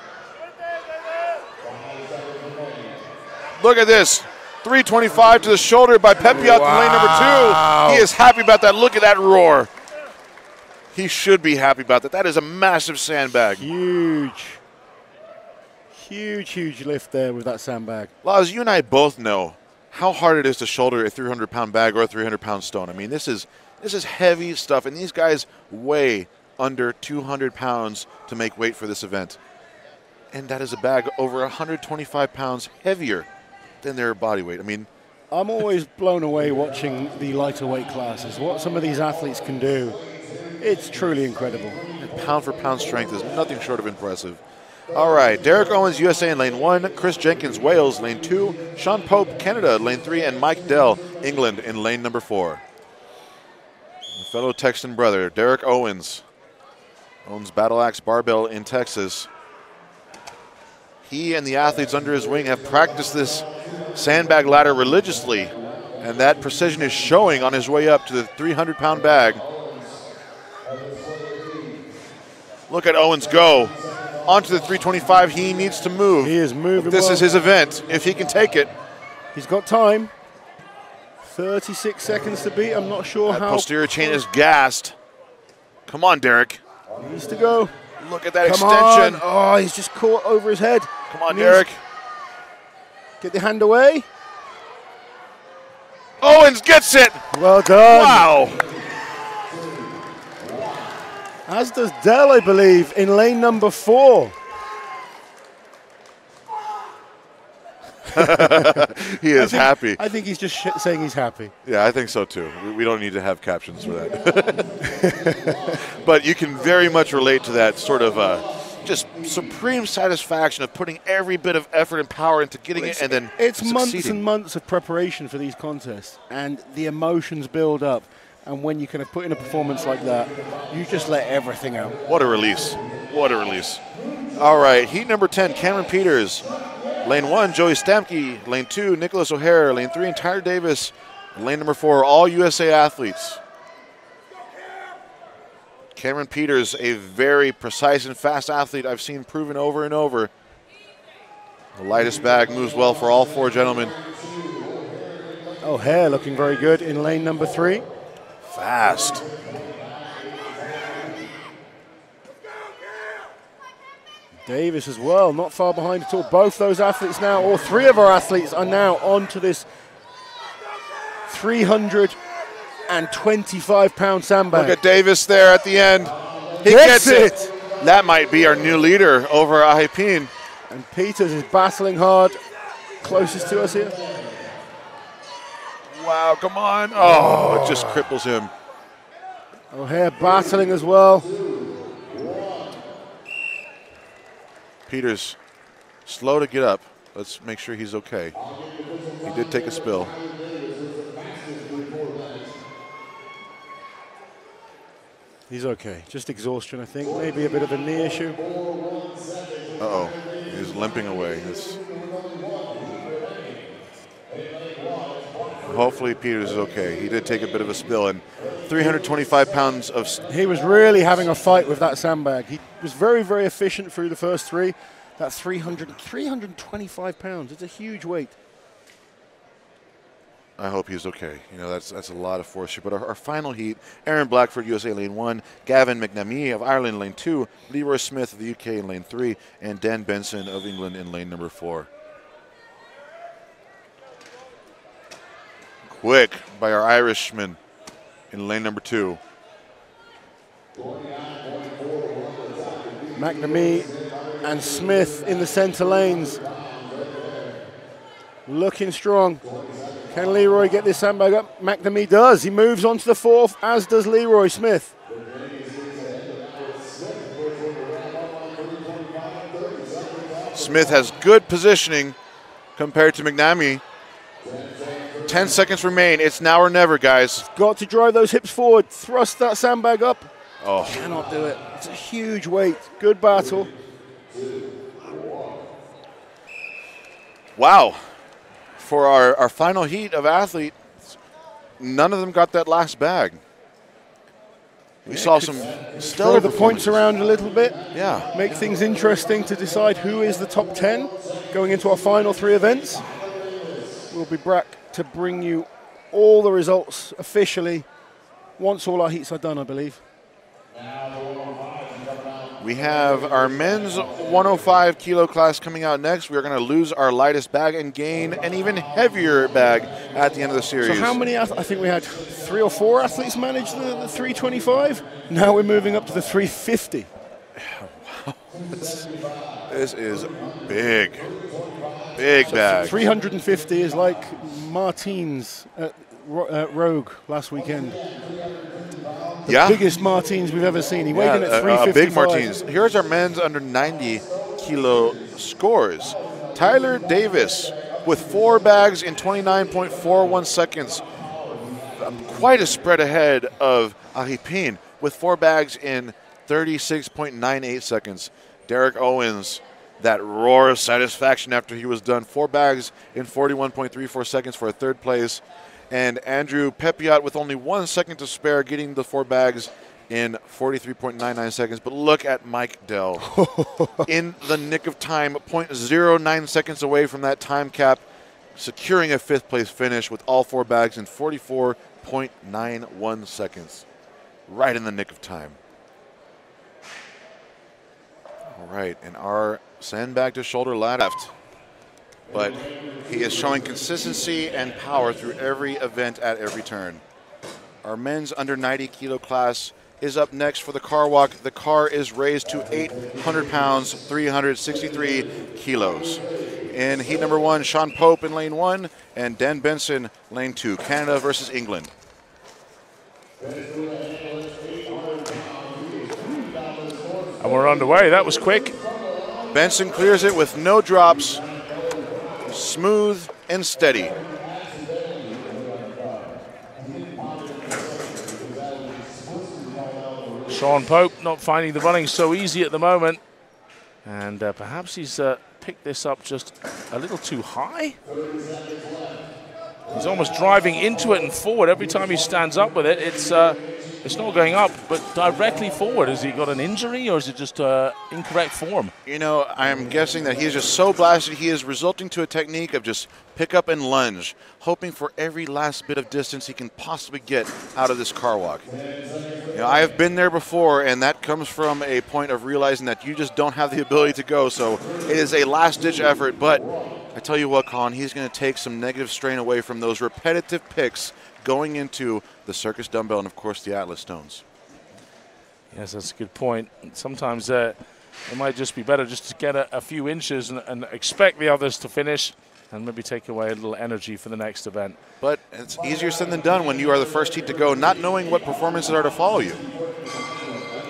Look at this. 325 to the shoulder by Pepiot in lane number two. He is happy about that. Look at that roar. He should be happy about that. That is a massive sandbag. Huge. Huge, huge lift there with that sandbag. Laz, you and I both know how hard it is to shoulder a 300 pound bag or a 300 pound stone. I mean, this is this is heavy stuff, and these guys weigh under 200 pounds to make weight for this event, and that is a bag over 125 pounds heavier than their body weight. I mean, I'm always blown away watching the lighter weight classes. What some of these athletes can do, it's truly incredible. And pound for pound strength is nothing short of impressive. All right, Derek Owens, USA in lane one, Chris Jenkins, Wales, lane two, Sean Pope, Canada, lane three, and Mike Dell, England, in lane number four. Fellow Texan brother, Derek Owens, owns Battle Axe Barbell in Texas. He and the athletes under his wing have practiced this sandbag ladder religiously, and that precision is showing on his way up to the 300 pound bag. Look at Owens go. Onto the 325, he needs to move. He is moving This well. is his event. If he can take it, He's got time. 36 seconds to beat. I'm not sure That how. posterior chain is gassed. Come on, Derek. needs to go. Look at that Come extension. on. Oh, he's just caught over his head. Come on, Needs- Derek. Get the hand away. Owens gets it. Well done. Wow. As does Dell, I believe, in lane number four. *laughs* He is happy. I think he's just sh- saying he's happy. Yeah, I think so too. We, we don't need to have captions for that. *laughs* but you can very much relate to that sort of uh, just supreme satisfaction of putting every bit of effort and power into getting it and then It's months and months of preparation for these contests, and the emotions build up. And when you kind of put in a performance like that, you just let everything out. What a release. What a release. All right, heat number 10, Cameron Peters. Lane 1, Joey Stamke. Lane 2, Nicholas O'Hare. Lane 3, and Tyler Davis. Lane number 4, all USA athletes. Cameron Peters, a very precise and fast athlete I've seen proven over and over. The lightest bag moves well for all four gentlemen. O'Hare looking very good in lane number three. Fast. Davis as well, not far behind at all. Both those athletes now, all three of our athletes, are now onto this 300 25 pound sandbag. Look at Davis there at the end. He gets, gets it. it. That might be our new leader over Ahipin. And Peters is battling hard, closest to us here. Wow, come on. Oh, oh. it just cripples him. O'Hare battling as well. Peters, slow to get up. Let's make sure he's okay. He did take a spill. He's okay, just exhaustion, I think. Maybe a bit of a knee issue. Uh oh, he's limping away. It's- Hopefully, Peters is okay. He did take a bit of a spill, and 325 pounds of He was really having a fight with that sandbag. He was very, very efficient through the first three. That 300, 325 pounds, it's a huge weight. I hope he's okay. You know, that's that's a lot of force here. But our, our final heat, Aaron Blackford, USA lane one, Gavin McNamee of Ireland lane two, Leroy Smith of the UK in lane three, and Dan Benson of England in lane number four. Quick by our Irishman in lane number two. McNamee and Smith in the centre lanes. Looking strong. Can Leroy get this sandbag up? McNamee does. He moves on to the fourth, as does Leroy Smith. Smith has good positioning compared to McNamee. 10 seconds remain. It's now or never, guys. Got to drive those hips forward, thrust that sandbag up. Oh, Cannot do it. It's a huge weight. Good battle. wow. For our, our final heat of athletes, none of them got that last bag. We saw some stellar the points around a little bit. Yeah. Make things interesting to decide who is the top 10 going into our final three events. We'll be back to bring you all the results officially once all our heats are done, I believe. We have our men's 105 kilo class coming out next. We are going to lose our lightest bag and gain an even heavier bag at the end of the series. So, how many? I think we had three or four athletes manage the, the 325. Now we're moving up to the 350. wow, This is big. Big bag. 350 is like Martins at Rogue last weekend. The yeah. biggest Martins we've ever seen. He weighed Yeah, in at uh, uh, 355. big Martins. Here's our men's under 90 kilo scores. Tyler Davis with four bags in 29.41 seconds. Um, Quite a spread ahead of Ahipin with four bags in 36.98 seconds. Derek Owens, that roar of satisfaction after he was done. Four bags in 41.34 seconds for a third place. And Andrew Pepiot with only one second to spare, getting the four bags in 43.99 seconds. But look at Mike Dell *laughs* in the nick of time, 0.09 seconds away from that time cap. securing a fifth place finish with all four bags in 44.91 seconds. Right in the nick of time. All right, and our sandbag to shoulder ladder left. But he is showing consistency and power through every event at every turn. Our men's under 90 kilo class is up next for the car walk. The car is raised to 800 pounds, 363 kilos. In heat number one, Sean Pope in lane one and Dan Benson lane two. Canada versus England. And we're underway. That was quick. Benson clears it with no drops, smooth and steady. Sean Pope not finding the running so easy at the moment. And uh, perhaps he's uh, picked this up just a little too high. He's almost driving into it and forward every time he stands up with it. It's uh, it's not going up, but directly forward. Has he got an injury or is it just uh, incorrect form? You know, I'm guessing that he's just so blasted he is resulting to a technique of just pick up and lunge, hoping for every last bit of distance he can possibly get out of this car walk. You know, I have been there before, and that comes from a point of realizing that you just don't have the ability to go. So it is a last ditch effort, but I tell you what, Colin, he's going to take some negative strain away from those repetitive picks going into the circus dumbbell and, of course, the Atlas stones. Yes, that's a good point. Sometimes uh, it might just be better just to get a, a few inches and, and expect the others to finish and maybe take away a little energy for the next event. But it's easier said than done when you are the first heat to go, not knowing what performances are to follow you.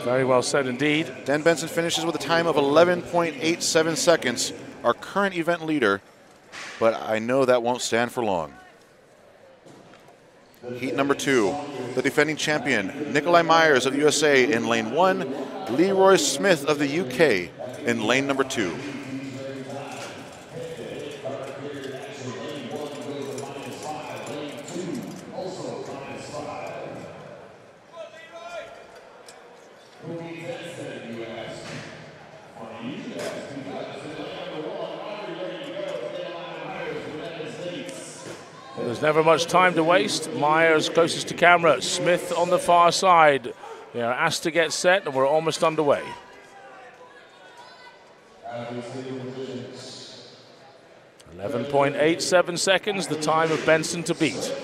Very well said indeed. Dan Benson finishes with a time of 11.87 seconds, our current event leader, but I know that won't stand for long. Heat number two, the defending champion, Nikolai Myers of the USA in lane one, Leroy Smith of the UK in lane number two. Never much time to waste. Myers closest to camera. Smith on the far side. They are asked to get set, and we're almost underway. Eleven point eight seven seconds, the time of Benson to beat.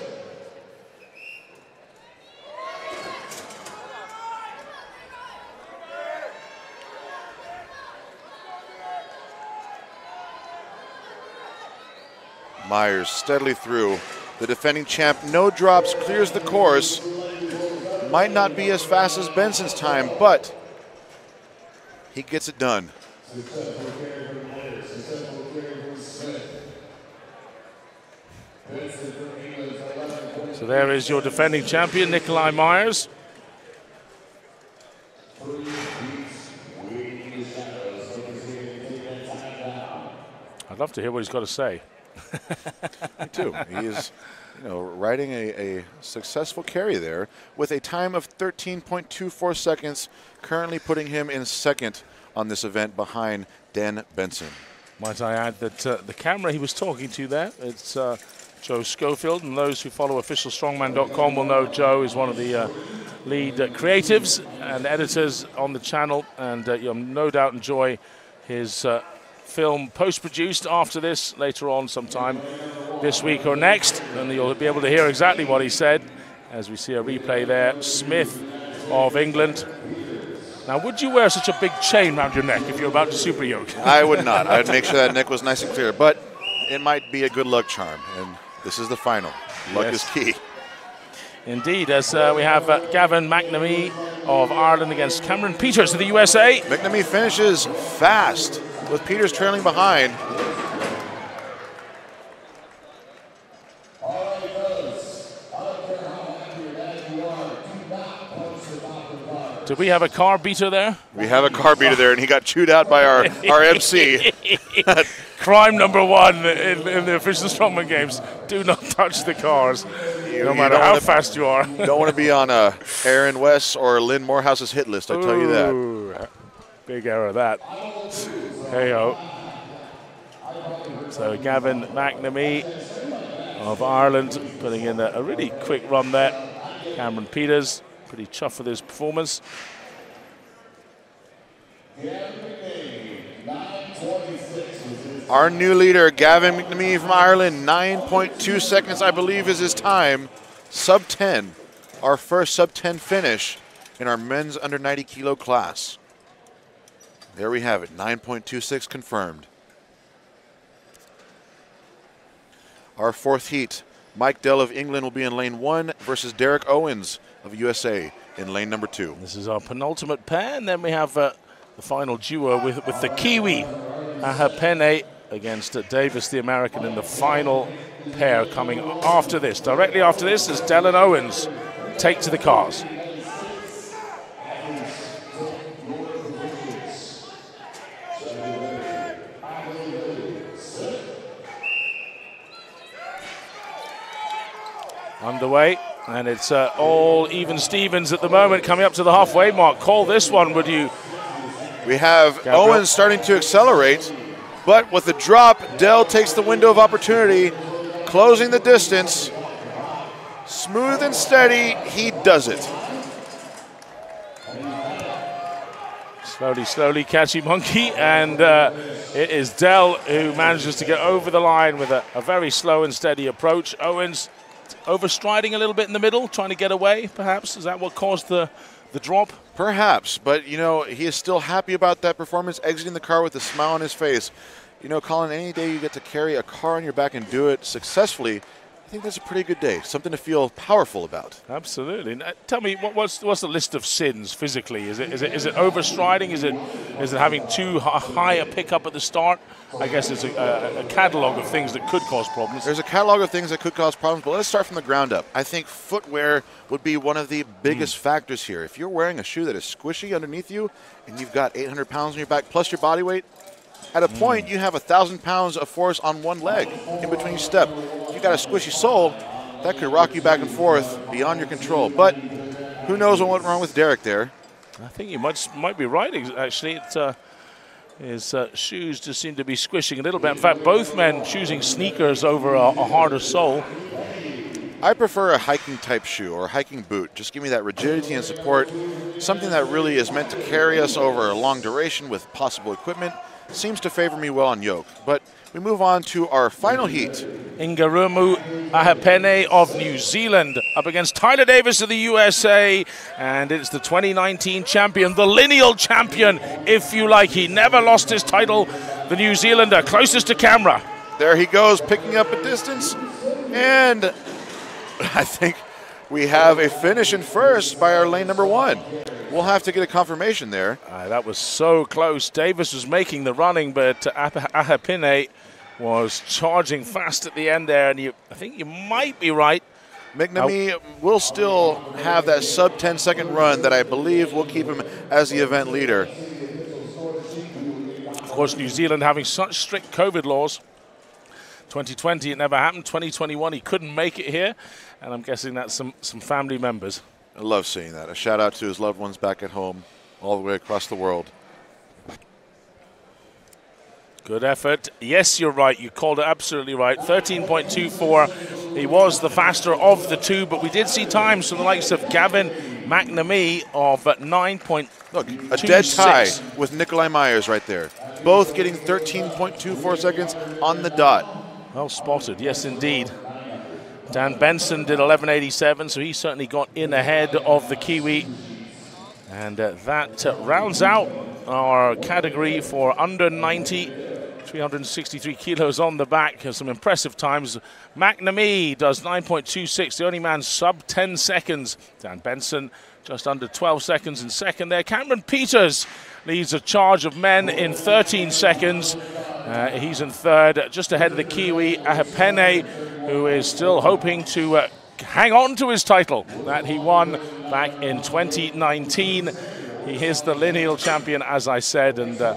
Myers steadily through. The defending champ, no drops, clears the course. Might not be as fast as Benson's time, but he gets it done. So there is your defending champion, Nikolai Myers. I'd love to hear what he's got to say. *laughs* Me too. He is, you know, riding a, a successful carry there with a time of 13.24 seconds, currently putting him in second on this event behind Dan Benson. Might I add that uh, the camera he was talking to there, it's uh, Joe Schofield, and those who follow officialstrongman.com will know Joe is one of the uh, lead uh, creatives and editors on the channel, and uh, you'll no doubt enjoy his uh, film post-produced after this later on sometime this week or next, and you'll be able to hear exactly what he said as we see a replay there. Smith of England. Now, would you wear such a big chain around your neck if you're about to super yoke? *laughs* I would not. I'd make sure that neck was nice and clear, but it might be a good luck charm, and this is the final. Luck Yes. is key. Indeed, as uh, we have uh, Gavin McNamee of Ireland against Cameron Peters of the USA. McNamee finishes fast with Peters trailing behind. Did we have a car beater there? We have a car beater there, and he got chewed out by our, our MC. *laughs* Crime number one in, in the official strongman games: do not touch the cars, no matter how fast you are. Don't want to be on uh, Aaron West or Lynn Morehouse's hit list, I tell you that. Big error that. Hey ho. So Gavin McNamee of Ireland, putting in a, a really quick run there. Cameron Peters, pretty chuffed with his performance. Our new leader, Gavin McNamee from Ireland, 9.2 seconds, I believe, is his time. Sub 10, our first sub 10 finish in our men's under 90 kilo class. There we have it, 9.26 confirmed. Our fourth heat, Mike Dell of England will be in lane one versus Derek Owens of USA in lane number two. This is our penultimate pair, and then we have uh, the final duo with, with the Kiwi, Ahipene against Davis, the American, in the final pair coming after this. Directly after this is Dell and Owens take to the cars. Underway, and it's uh, all even Stevens at the moment coming up to the halfway mark. Call this one, would you? We have Gabriel. Owens starting to accelerate, but with the drop, Dell takes the window of opportunity, closing the distance. Smooth and steady, he does it. Slowly, slowly, catchy monkey, and uh, it is Dell who manages to get over the line with a, a very slow and steady approach. Owens overstriding a little bit in the middle, trying to get away, perhaps. Is that what caused the, the drop? Perhaps, but you know, he is still happy about that performance, exiting the car with a smile on his face. You know, Colin, any day you get to carry a car on your back and do it successfully, I think that's a pretty good day. Something to feel powerful about. Absolutely. Now, tell me, what, what's what's the list of sins physically? Is it is it is it overstriding? Is it is it having too high a pickup at the start? I guess there's a, a, a catalogue of things that could cause problems. There's a catalog of things that could cause problems, but let's start from the ground up. I think footwear would be one of the biggest hmm. factors here. If you're wearing a shoe that is squishy underneath you and you've got 800 pounds on your back plus your body weight, at a point hmm. you have a thousand pounds of force on one leg in between each step. You got a squishy sole, that could rock you back and forth beyond your control. But who knows what went wrong with Derek there? I think you might might be right. Actually, it, uh, his uh, shoes just seem to be squishing a little bit. In fact, both men choosing sneakers over a, a harder sole. I prefer a hiking type shoe or a hiking boot. Just give me that rigidity and support. Something that really is meant to carry us over a long duration with possible equipment. Seems to favor me well on yoke. But we move on to our final heat. Ngarimu Ahipene of New Zealand up against Tyler Davis of the USA. And it's the 2019 champion, the lineal champion, if you like. He never lost his title. The New Zealander, closest to camera. There he goes, picking up a distance. And *laughs* I think we have a finish in first by our lane number one. We'll have to get a confirmation there. Uh, that was so close. Davis was making the running, but Ahipene was charging fast at the end there. And you, I think you might be right. McNamee will still have that sub 10 second run that I believe will keep him as the event leader. Of course, New Zealand having such strict COVID laws. 2020, it never happened. 2021, he couldn't make it here. And I'm guessing that's some, some family members. I love seeing that. A shout out to his loved ones back at home, all the way across the world. Good effort. Yes, you're right. You called it absolutely right. 13.24. He was the faster of the two, but we did see times from the likes of Gavin McNamee of 9. Look, a dead tie with Nikolai Myers right there. Both getting 13.24 seconds on the dot. Well spotted, yes, indeed. Dan Benson did 11.87, so he certainly got in ahead of the Kiwi. And uh, that uh, rounds out our category for under 90. 363 kilos on the back. Some impressive times. McNamee does 9.26, the only man sub 10 seconds. Dan Benson just under 12 seconds in second there. Cameron Peters leads a charge of men in 13 seconds. Uh, he's in third, just ahead of the Kiwi Ahipene, who is still hoping to uh, hang on to his title that he won back in 2019. He is the lineal champion, as I said, and uh,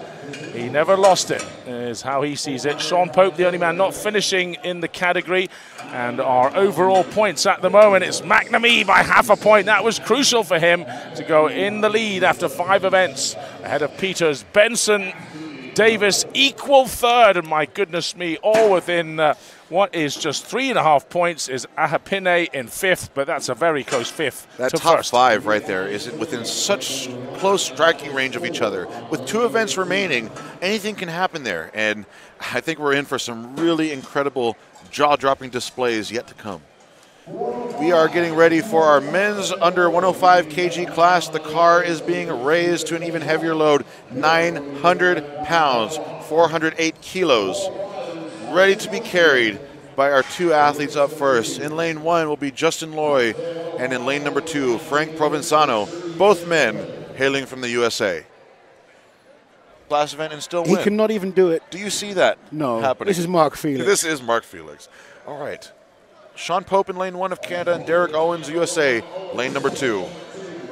he never lost it, is how he sees it. Sean Pope, the only man not finishing in the category, and our overall points at the moment, it's McNamee by half a point. That was crucial for him to go in the lead after five events, ahead of Peters, Benson, Davis, equal third, and my goodness me, all within uh, What is just three and a half points is Ahipene in fifth, but that's a very close fifth That to top first. five right there is within such close striking range of each other. With two events remaining, anything can happen there. And I think we're in for some really incredible jaw dropping displays yet to come. We are getting ready for our men's under 105 kg class. The car is being raised to an even heavier load 900 pounds, 408 kilos. Ready to be carried by our two athletes up first. In lane one will be Justin Loy, and in lane number two, Frank Provenzano, both men hailing from the USA. Class event and still win. He cannot even do it. Do you see that No. happening? This is Mark Felix. This is Mark Felix. All right. Sean Pope in lane one of Canada and Derek Owens, USA, lane number two.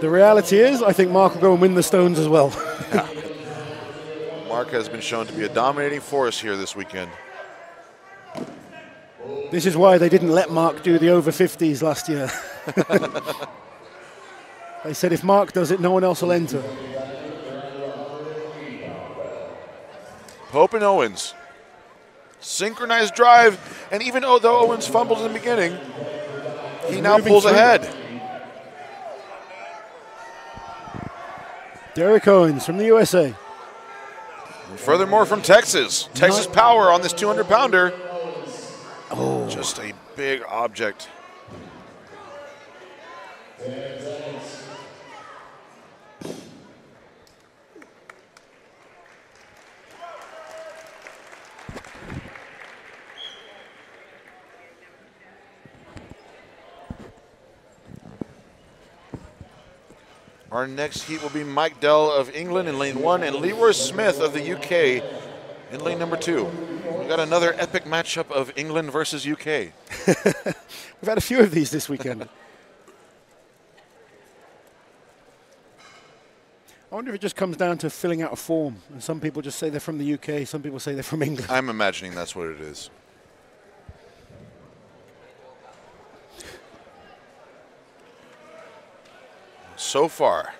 The reality is, I think Mark will go and win the stones as well. *laughs* *laughs* Mark has been shown to be a dominating force here this weekend. This is why they didn't let Mark do the over 50s last year. *laughs* they said if Mark does it, no one else will enter. Pope and Owens. Synchronized drive, and even though Owens fumbled in the beginning, he now pulls through. ahead. Derek Owens from the USA. And furthermore, from Texas, Texas Power on this 200 pounder. Oh, just a big object. Our next heat will be Mike Dell of England in lane one and Leroy Smith of the UK in lane number two. Got another epic matchup of England versus UK. *laughs* We've had a few of these this weekend. I wonder if it just comes down to filling out a form. And some people just say they're from the UK, some people say they're from England. I'm imagining that's what it is. So far,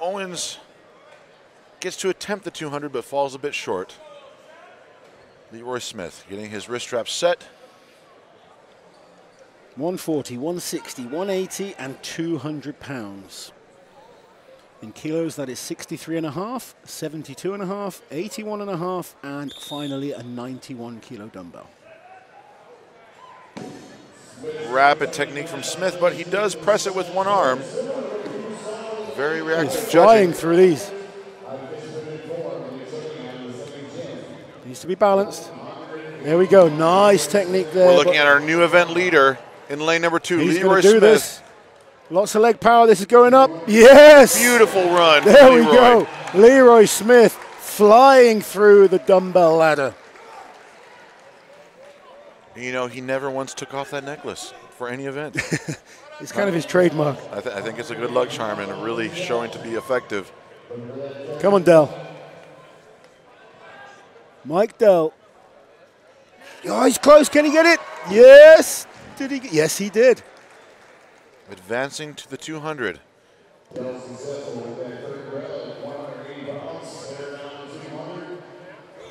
Owens gets to attempt the 200 but falls a bit short. Leroy Smith getting his wrist strap set. 140, 160, 180, and 200 pounds. In kilos, that is 63 and a half, 72 and a half, 81 and a half, and finally a 91 kilo dumbbell. Rapid technique from Smith, but he does press it with one arm. Very He's reactive flying judging. through these. Needs to be balanced. There we go. Nice technique there. We're looking at our new event leader in lane number two, he's Leroy do Smith. this. Lots of leg power. This is going up. Yes. Beautiful run. There we go. Leroy Smith flying through the dumbbell ladder. You know, he never once took off that necklace for any event. *laughs* It's kind of his trademark. I, th- I think it's a good luck charm and really showing to be effective. Come on, Dell. Mike Dell. Oh, he's close. Can he get it? Yes. Did he? Yes, he did. Advancing to the 200. I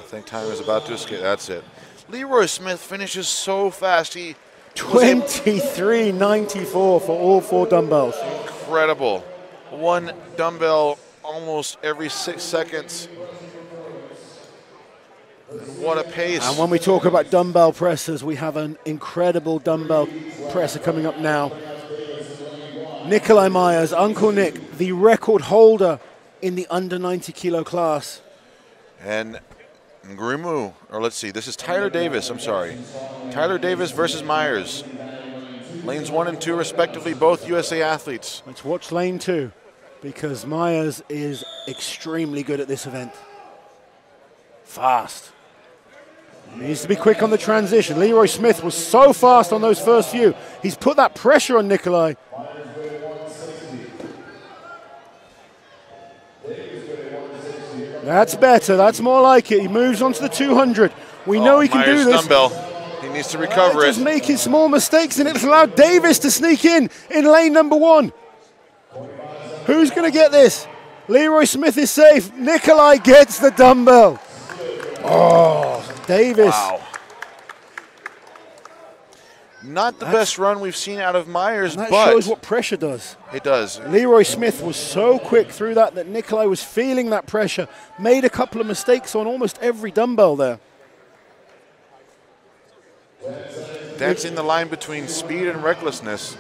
think time is about to escape. That's it. Leroy Smith finishes so fast. He 23.94 for all four dumbbells. incredible. One dumbbell almost every six seconds. And what a pace. And when we talk about dumbbell pressers, we have an incredible dumbbell presser coming up now. Nikolai Myers, Uncle Nick, the record holder in the under 90 kilo class. And Grimu, or let's see, this is Tyler Davis, I'm sorry. Tyler Davis versus Myers. Lanes one and two, respectively, both USA athletes. Let's watch lane two because Myers is extremely good at this event. Fast. He needs to be quick on the transition. Leroy Smith was so fast on those first few. He's put that pressure on Nikolai. That's better. That's more like it. He moves on to the 200. We know Oh, he can Myers do this. dumbbell. He needs to recover Just it. making small mistakes, and it's allowed Davis to sneak in in lane number one. Who's going to get this? Leroy Smith is safe. Nikolai gets the dumbbell. Oh, Davis. Wow. Not the That's- best run we've seen out of Myers, that but shows what pressure does. it does. Leroy Smith was so quick through that that Nikolai was feeling that pressure, made a couple of mistakes on almost every dumbbell there. Dancing the line between speed and recklessness,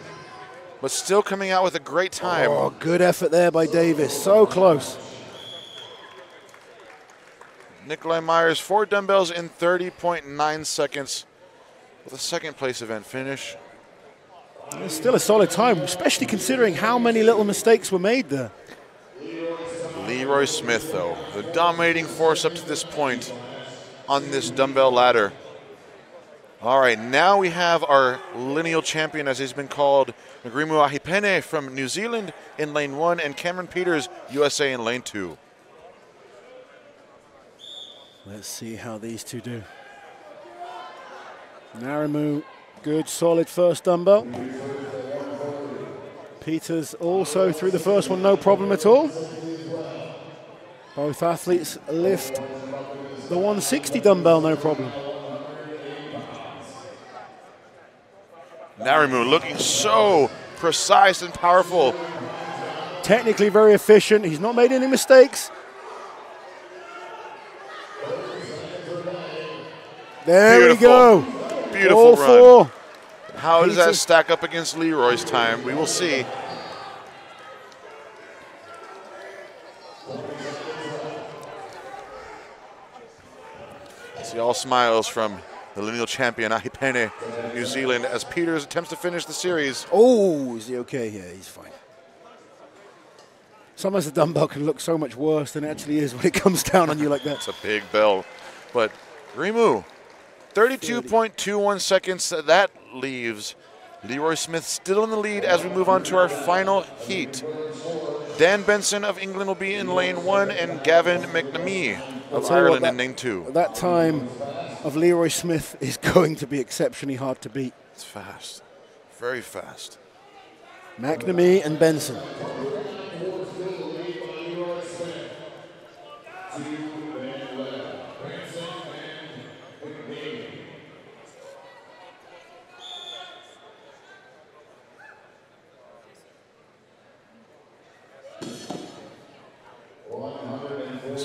but still coming out with a great time. Oh, good effort there by Davis. So close. Nikolai Myers, four dumbbells in 30.9 seconds with a second place event finish. It's still a solid time, especially considering how many little mistakes were made there. Leroy Smith, though, the dominating force up to this point on this dumbbell ladder. All right, now we have our lineal champion, as he's been called, Ngarimu Ahipene from New Zealand in lane one, and Cameron Peters, USA, in lane two. Let's see how these two do. Narimu, good solid first dumbbell. Peters also through the first one, no problem at all. Both athletes lift the 160 dumbbell, no problem. Narimu looking so precise and powerful. Technically very efficient. He's not made any mistakes. There Beautiful. we go. Beautiful All run. four. How does that stack up against Leroy's time? We will see. See all smiles from the lineal champion Ahipene, New Zealand, as Peters attempts to finish the series. Oh, is he okay? Yeah, he's fine. Sometimes the dumbbell can look so much worse than it actually is when it comes down on you like that. It's a big bell. But Rimu, 32.21 seconds. That leaves Leroy Smith still in the lead as we move on to our final heat. Dan Benson of England will be in lane one, and Gavin McNamee of you what, Ireland that- in lane two. That time of Leroy Smith *laughs* is going to be exceptionally hard to beat. It's fast, very fast. McNamee and Benson.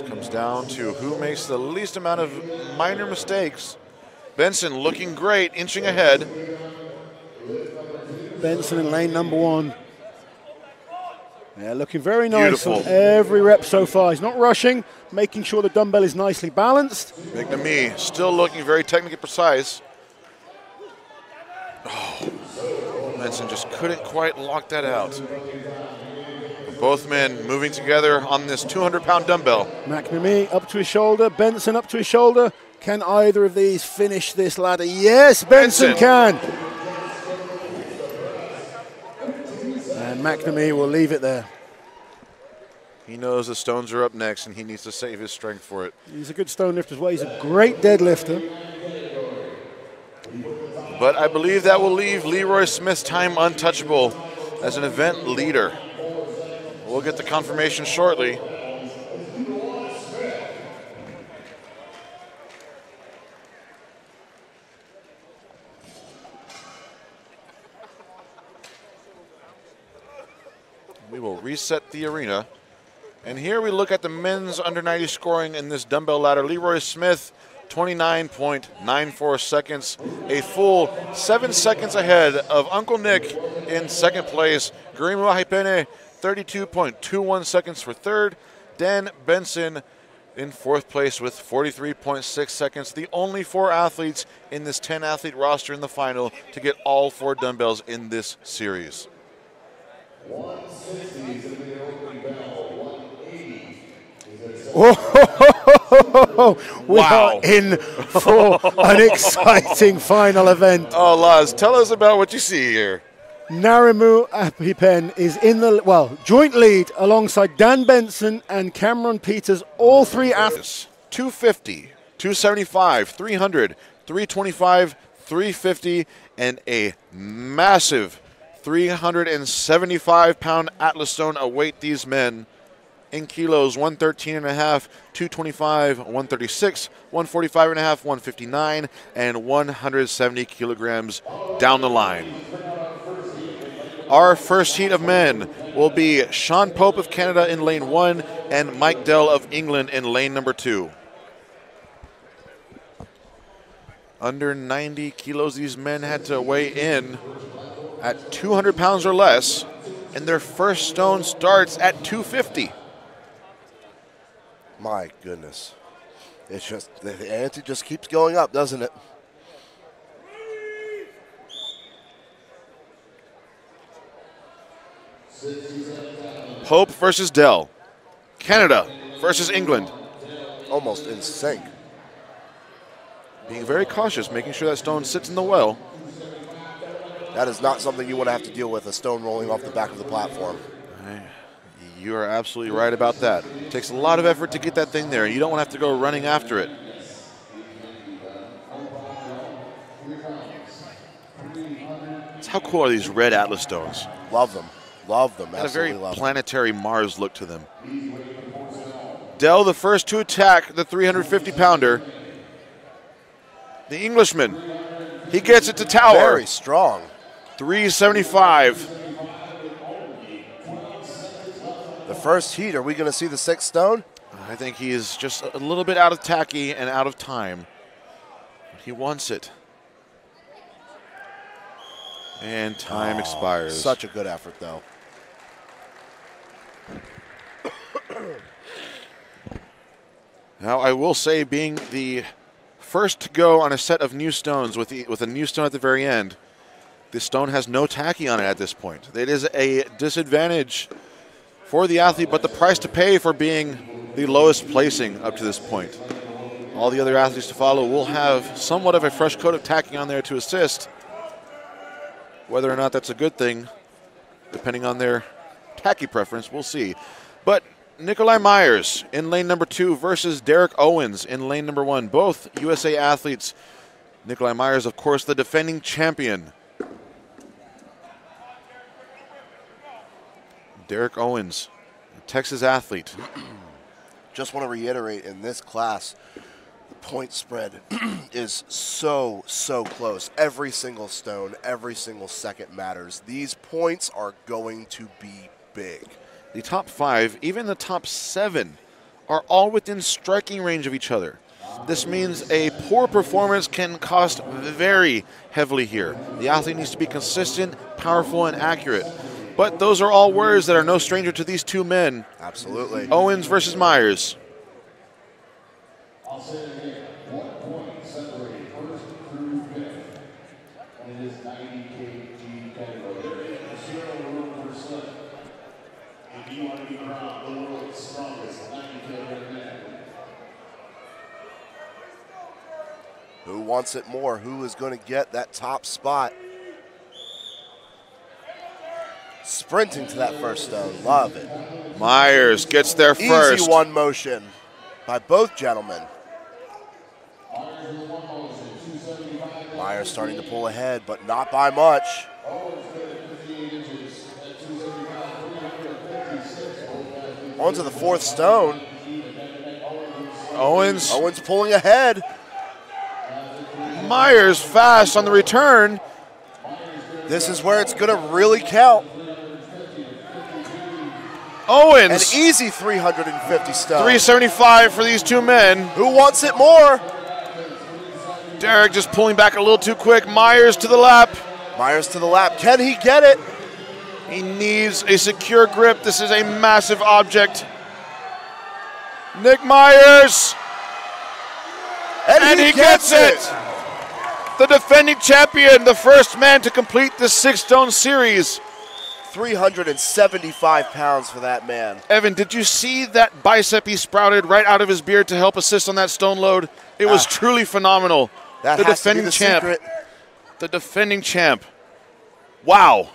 Comes down to who makes the least amount of minor mistakes. Benson looking great, inching ahead. Benson in lane number one. Yeah, looking very nice on every rep so far. He's not rushing, making sure the dumbbell is nicely balanced. McNamee still looking very technically precise. Oh, Benson just couldn't quite lock that out. Both men moving together on this 200 pound dumbbell. McNamee up to his shoulder, Benson up to his shoulder. Can either of these finish this ladder? Yes, Benson, Benson. can. And McNamee will leave it there. He knows the stones are up next and he needs to save his strength for it. He's a good stone lifter as well. He's a great deadlifter. But I believe that will leave Leroy Smith's time untouchable as an event leader. We'll get the confirmation shortly. We will reset the arena. And here we look at the men's under 90 scoring in this dumbbell ladder. Leroy Smith, 29.94 seconds, a full seven seconds ahead of Uncle Nick in second place. Ngarimu Ahipene, 32.21 seconds for third. Dan Benson in fourth place with 43.6 seconds. The only four athletes in this 10 athlete roster in the final to get all four dumbbells in this series. *laughs* we Wow. are in for an *laughs* exciting final event. Oh, Laz, tell us about what you see here. Narimu Ahipene is in the well joint lead alongside Dan Benson and Cameron Peters. All three athletes. 250, 275, 300, 325, 350, and a massive 375 pound Atlas stone await these men in kilos 113 and a half, 225, 136, 145 and a half, 159, and 170 kilograms down the line. Our first heat of men will be Sean Pope of Canada in lane one and Mike Dell of England in lane number two. Under 90 kilos, these men had to weigh in at 200 pounds or less, and their first stone starts at 250. My goodness. It's just, the ante just keeps going up, doesn't it? Pope versus Dell. Canada versus England. Almost in sync. Being very cautious, making sure that stone sits in the well. That is not something you want to have to deal with, a stone rolling off the back of the platform. You are absolutely right about that. It takes a lot of effort to get that thing there. You don't want to have to go running after it. It's how cool are these red Atlas stones? Love them. Love them. Got a very Absolutely love them. planetary Mars look to them. Dell, the first to attack the 350 pounder. The Englishman. He gets it to tower. Very strong. 375. The first heat, are we going to see the sixth stone? I think he is just a little bit out of tacky and out of time. He wants it. And time oh, expires. Such a good effort, though. *clears throat* Now, I will say, being the first to go on a set of new stones with, the, with a new stone at the very end, this stone has no tacky on it at this point. It is a disadvantage for the athlete, but the price to pay for being the lowest placing up to this point. All the other athletes to follow will have somewhat of a fresh coat of tacky on there to assist. Whether or not that's a good thing, depending on their tacky preference, we'll see. But Nikolai Myers in lane number two versus Derek Owens in lane number one. Both USA athletes. Nikolai Myers, of course, the defending champion. Derek Owens, Texas athlete. *clears throat* Just want to reiterate in this class, the point spread *clears throat* is so, so close. Every single stone, every single second matters. These points are going to be big. The top five, even the top seven, are all within striking range of each other. This means a poor performance can cost very heavily here. The athlete needs to be consistent, powerful, and accurate. But those are all words that are no stranger to these two men. Absolutely. Owens versus Myers. Who wants it more? Who is going to get that top spot? Sprinting to that first stone. Love it. Myers gets there first. Easy one motion by both gentlemen. Myers starting to pull ahead, but not by much. On to the fourth stone. Owens. Owens pulling ahead. Myers fast on the return. This is where it's going to really count. Owens. An easy 350 stone. 375 for these two men. Who wants it more? Derek just pulling back a little too quick. Myers to the lap. Myers to the lap. Can he get it? He needs a secure grip. This is a massive object. Nick Myers, and, he, gets, it. The defending champion, the first man to complete the six stone series. 375 pounds for that man. Evan, did you see that bicep he sprouted right out of his beard to help assist on that stone load? It was Ah. truly phenomenal. That the has to be defending the champ. secret. The defending champ. Wow.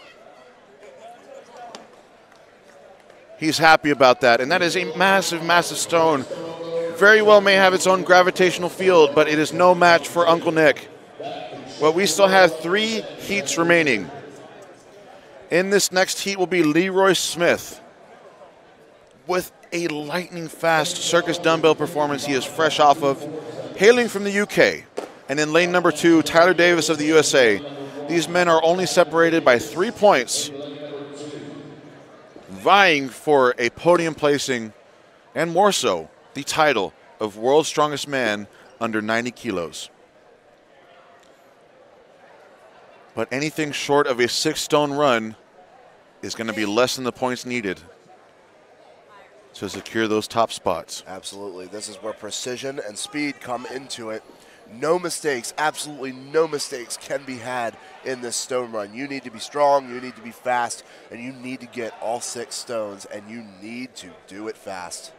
He's happy about that. And that is a massive, massive stone. Very well may have its own gravitational field, but it is no match for Uncle Nick. Well, we still have three heats remaining. In this next heat will be Leroy Smith. with a lightning fast circus dumbbell performance he is fresh off of, hailing from the UK. And in lane number two, Tyler Davis of the USA. These men are only separated by three points, vying for a podium placing, and more so, the title of World's Strongest Man under 90 kilos. But anything short of a six stone run is going to be less than the points needed to secure those top spots. Absolutely. This is where precision and speed come into it. No mistakes, absolutely no mistakes can be had in this stone run. You need to be strong, you need to be fast, and you need to get all six stones, and you need to do it fast.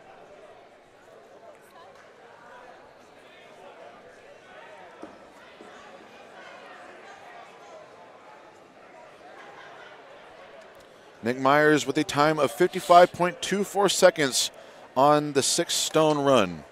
Nick Myers with a time of 55.24 seconds on the six stone run.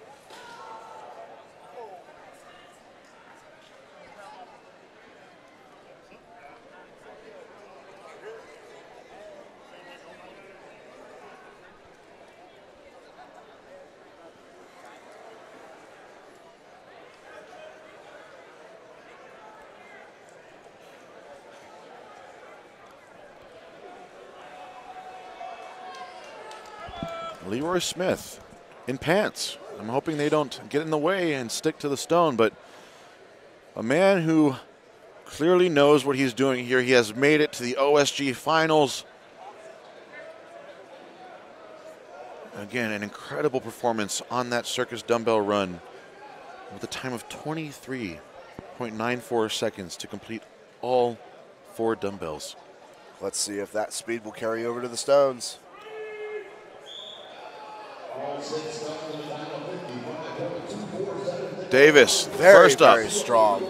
Leroy Smith in pants. I'm hoping they don't get in the way and stick to the stone, but a man who clearly knows what he's doing here. He has made it to the OSG finals. Again, an incredible performance on that circus dumbbell run with a time of 23.94 seconds to complete all four dumbbells. Let's see if that speed will carry over to the stones. Davis, Very, first up. very strong.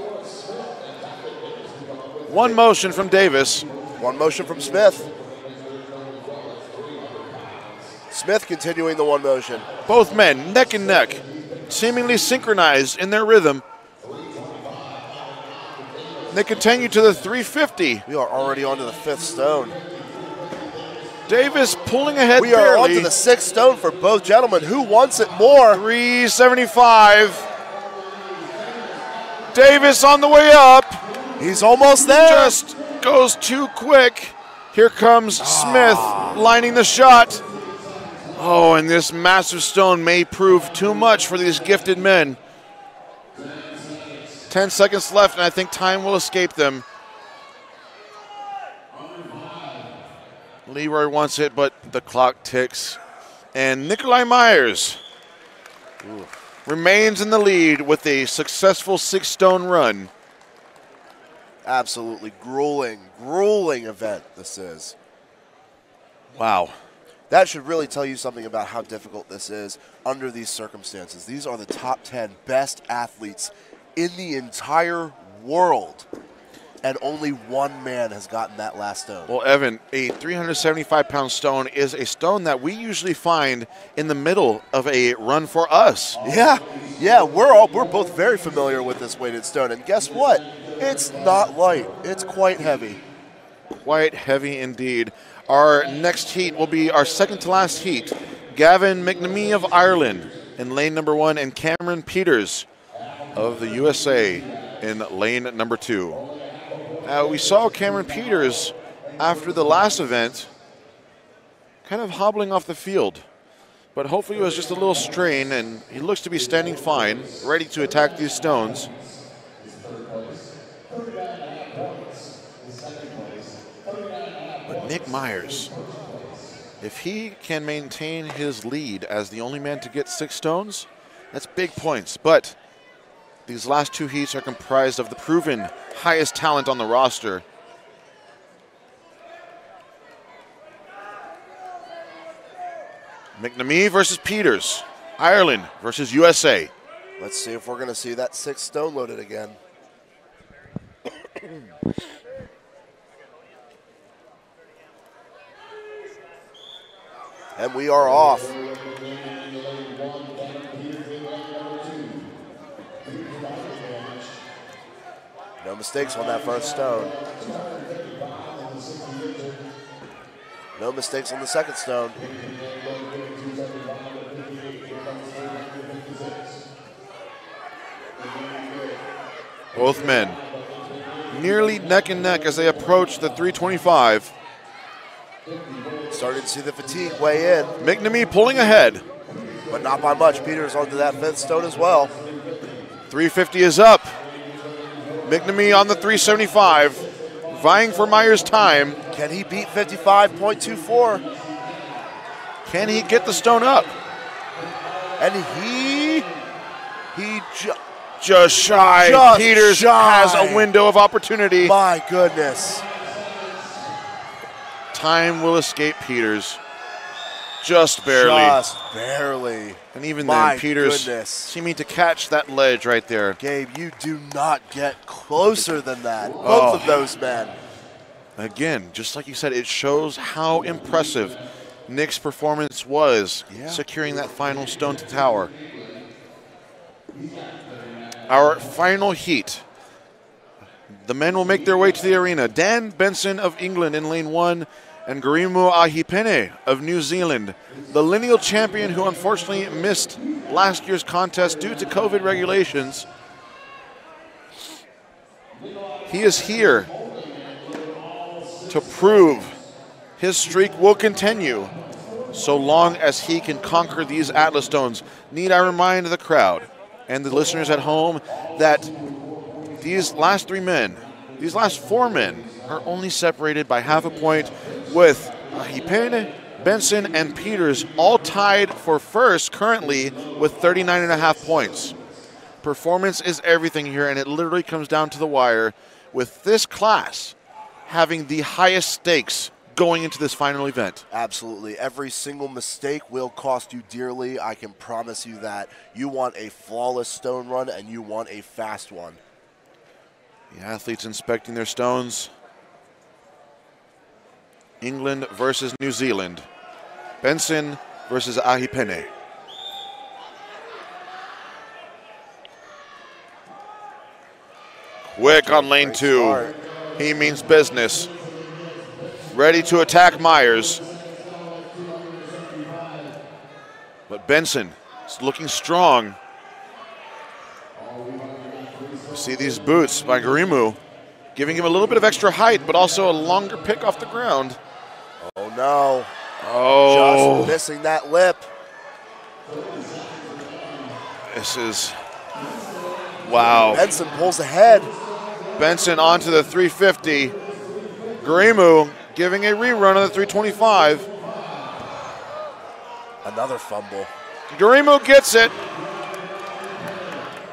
One motion from Davis. One motion from Smith. Smith continuing the one motion. Both men neck and neck, seemingly synchronized in their rhythm. They continue to the 350. We are already on to the fifth stone. Davis pulling ahead We are on to the sixth stone for both gentlemen. Who wants it more? 375. Davis on the way up. He's almost there. Just goes too quick. Here comes Smith lining the shot. Oh, and this massive stone may prove too much for these gifted men. 10 seconds left, and I think time will escape them. Leroy wants it, but the clock ticks. And Nikolai Myers remains in the lead with a successful six stone run. Absolutely grueling, grueling event this is. Wow. That should really tell you something about how difficult this is under these circumstances. These are the top 10 best athletes in the entire world, and only one man has gotten that last stone. Well, Evan, a 375 pound stone is a stone that we usually find in the middle of a run for us. Yeah, yeah, we're all we're both very familiar with this weighted stone, and guess what? It's not light. It's quite heavy. Quite heavy indeed. Our next heat will be our second to last heat. Gavin McNamee of Ireland in lane number one, and Cameron Peters of the USA in lane number two. Uh, we saw Cameron Peters after the last event kind of hobbling off the field. But hopefully it was just a little strain, and he looks to be standing fine, ready to attack these stones. But Nick Myers, if he can maintain his lead as the only man to get six stones, that's big points. But these last two heats are comprised of the proven highest talent on the roster. McNamee versus Peters. Ireland versus USA. Let's see if we're going to see that six stone loaded again. *coughs* and we are off. No mistakes on that first stone. No mistakes on the second stone. Both men nearly neck and neck as they approach the 325. Starting to see the fatigue weigh in. McNamee pulling ahead. But not by much. Peters onto that fifth stone as well. 350 is up. McNamee on the 375, vying for Myers' time. Can he beat 55.24? Can he get the stone up? And he, he, ju- Just shy. Just Peters shy. has a window of opportunity. my goodness. Time will escape Peters. Just barely. Just barely. And even my then, Peters goodness. seeming to catch that ledge right there. Gabe, you do not get closer than that. Both Oh. of those men. Again, just like you said, it shows how impressive Nick's performance was Yeah. securing that final stone to tower. Our final heat. The men will make their way to the arena. Dan Benson of England in lane one, and Ngarimu Ahipene of New Zealand, the lineal champion who unfortunately missed last year's contest due to COVID regulations. He is here to prove his streak will continue so long as he can conquer these Atlas Stones. Need I remind the crowd and the listeners at home that these last three men, these last four men, are only separated by half a point with Ahipene, Benson, and Peters all tied for first currently with 39 and a half points. Performance is everything here, and it literally comes down to the wire with this class having the highest stakes going into this final event. Absolutely. Every single mistake will cost you dearly. I can promise you that. You want a flawless stone run and you want a fast one. The athletes inspecting their stones. England versus New Zealand. Benson versus Ahipene. Quick on lane two. He means business. Ready to attack Myers. But Benson is looking strong. See these boots by Ngarimu, giving him a little bit of extra height, but also a longer pick off the ground. Oh no. Oh, Just missing that lip. this is wow. Benson pulls ahead. Benson onto the 350. Ngarimu giving a rerun on the 325. Another fumble. Ngarimu gets it.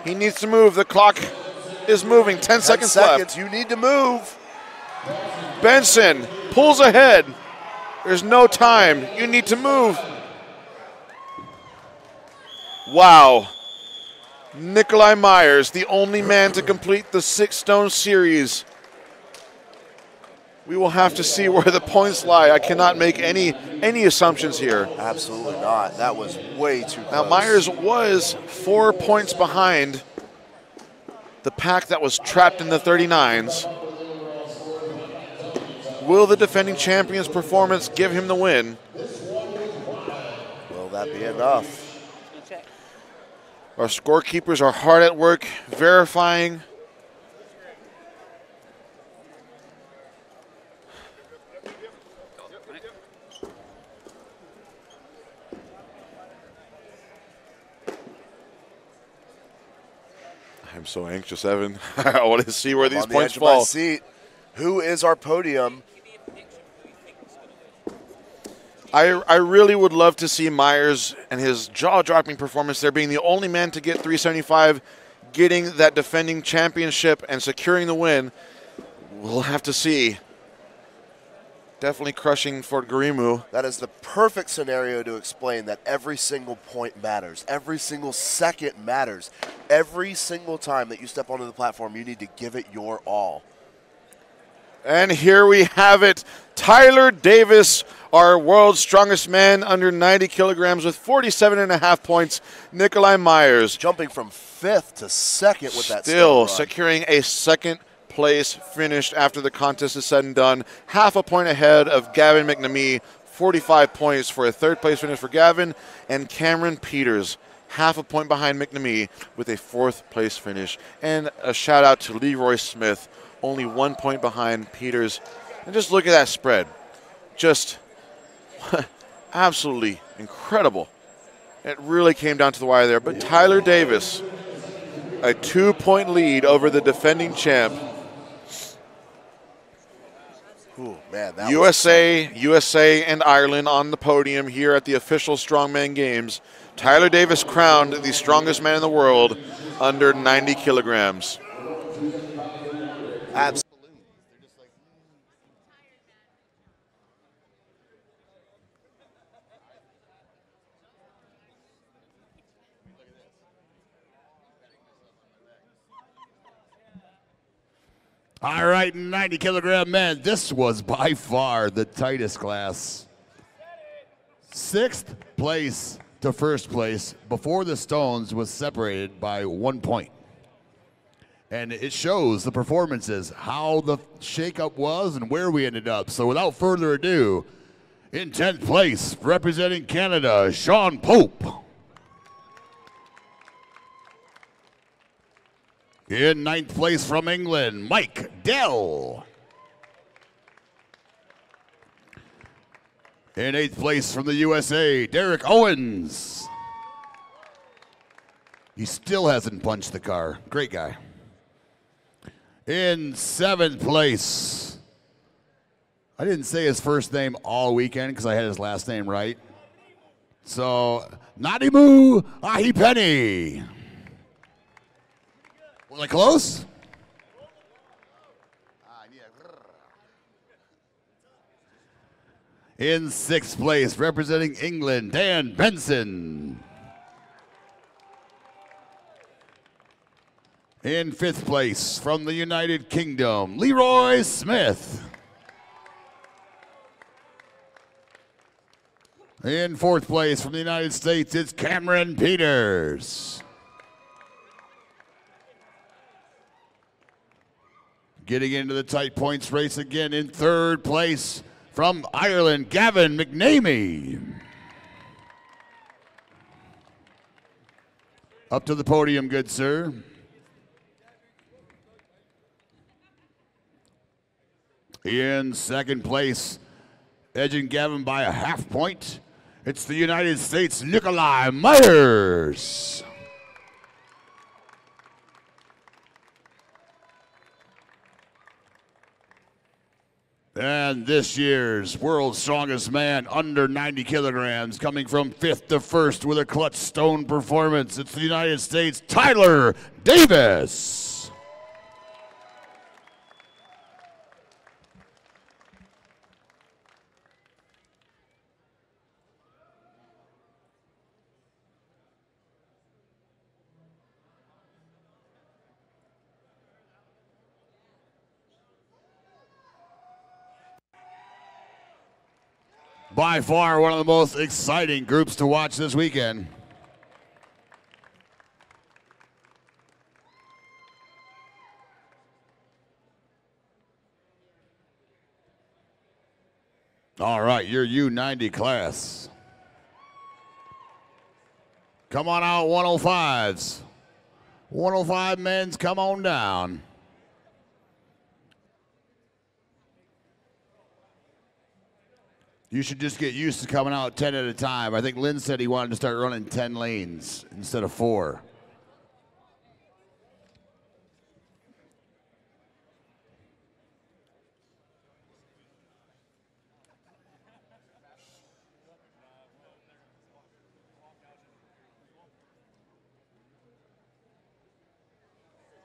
He needs to move. The clock is moving. 10 Ten seconds, seconds. You need to move. Benson pulls ahead. There's no time. You need to move. Wow. Nikolai Myers, the only man to complete the Six Stone series. We will have to see where the points lie. I cannot make any any assumptions here. Absolutely not. That was way too close. Now Myers was four points behind the pack that was trapped in the 39s. Will the defending champion's performance give him the win? Will that be enough? Our scorekeepers are hard at work verifying. I'm so anxious, Evan. *laughs* I want to see where I'm these on the points edge of my fall. seat. Who is our podium? I, I really would love to see Myers and his jaw-dropping performance there being the only man to get 375, getting that defending championship and securing the win. We'll have to see. Definitely crushing Fort Ngarimu. That is the perfect scenario to explain that every single point matters. Every single second matters. Every single time that you step onto the platform, you need to give it your all. And here we have it. Tyler Davis, our world's strongest man under 90 kilograms with 47 and a half points. Nikolai Myers Jumping from fifth to second with that still securing a second place finish after the contest is said and done. Half a point ahead of Gavin McNamee, 45 points for a third place finish for Gavin, and Cameron Peters half a point behind McNamee with a fourth place finish. And a shout out to Leroy Smith, only one point behind Peters. And just look at that spread. Just *laughs* absolutely incredible. It really came down to the wire there. But Tyler Davis, a two point lead over the defending champ. Ooh, man, USA, USA, and Ireland on the podium here at the official Strongman Games. Tyler Davis crowned the strongest man in the world under 90 kilograms. absolutely. All right, 90 kilogram men. This was by far the tightest class. Sixth place to first place before the Stones was separated by one point. And it shows the performances, how the shakeup was, and where we ended up. So without further ado, in 10th place, representing Canada, Sean Pope. In ninth place from England, Mike Dell. In eighth place from the USA, Derek Owens. He still hasn't punched the car. Great guy. In seventh place, I didn't say his first name all weekend because I had his last name right. So, Nadimu Ahipenny. Was I close? In sixth place, representing England, Dan Benson. In fifth place, from the United Kingdom, Leroy Smith. In fourth place, from the United States, it's Cameron Peters. Getting into the tight points race again in third place from Ireland, Gavin McNamee. Up to the podium, good sir. In second place, edging Gavin by a half point, it's the United States Nikolai Myers. And this year's world's strongest man under 90 kilograms, coming from fifth to first with a clutch stone performance. It's the United States, Tyler Davis. By far one of the most exciting groups to watch this weekend. All right, your U90 class. Come on out, 105s. 105 men's, come on down. You should just get used to coming out 10 at a time. I think Lynn said he wanted to start running 10 lanes instead of four.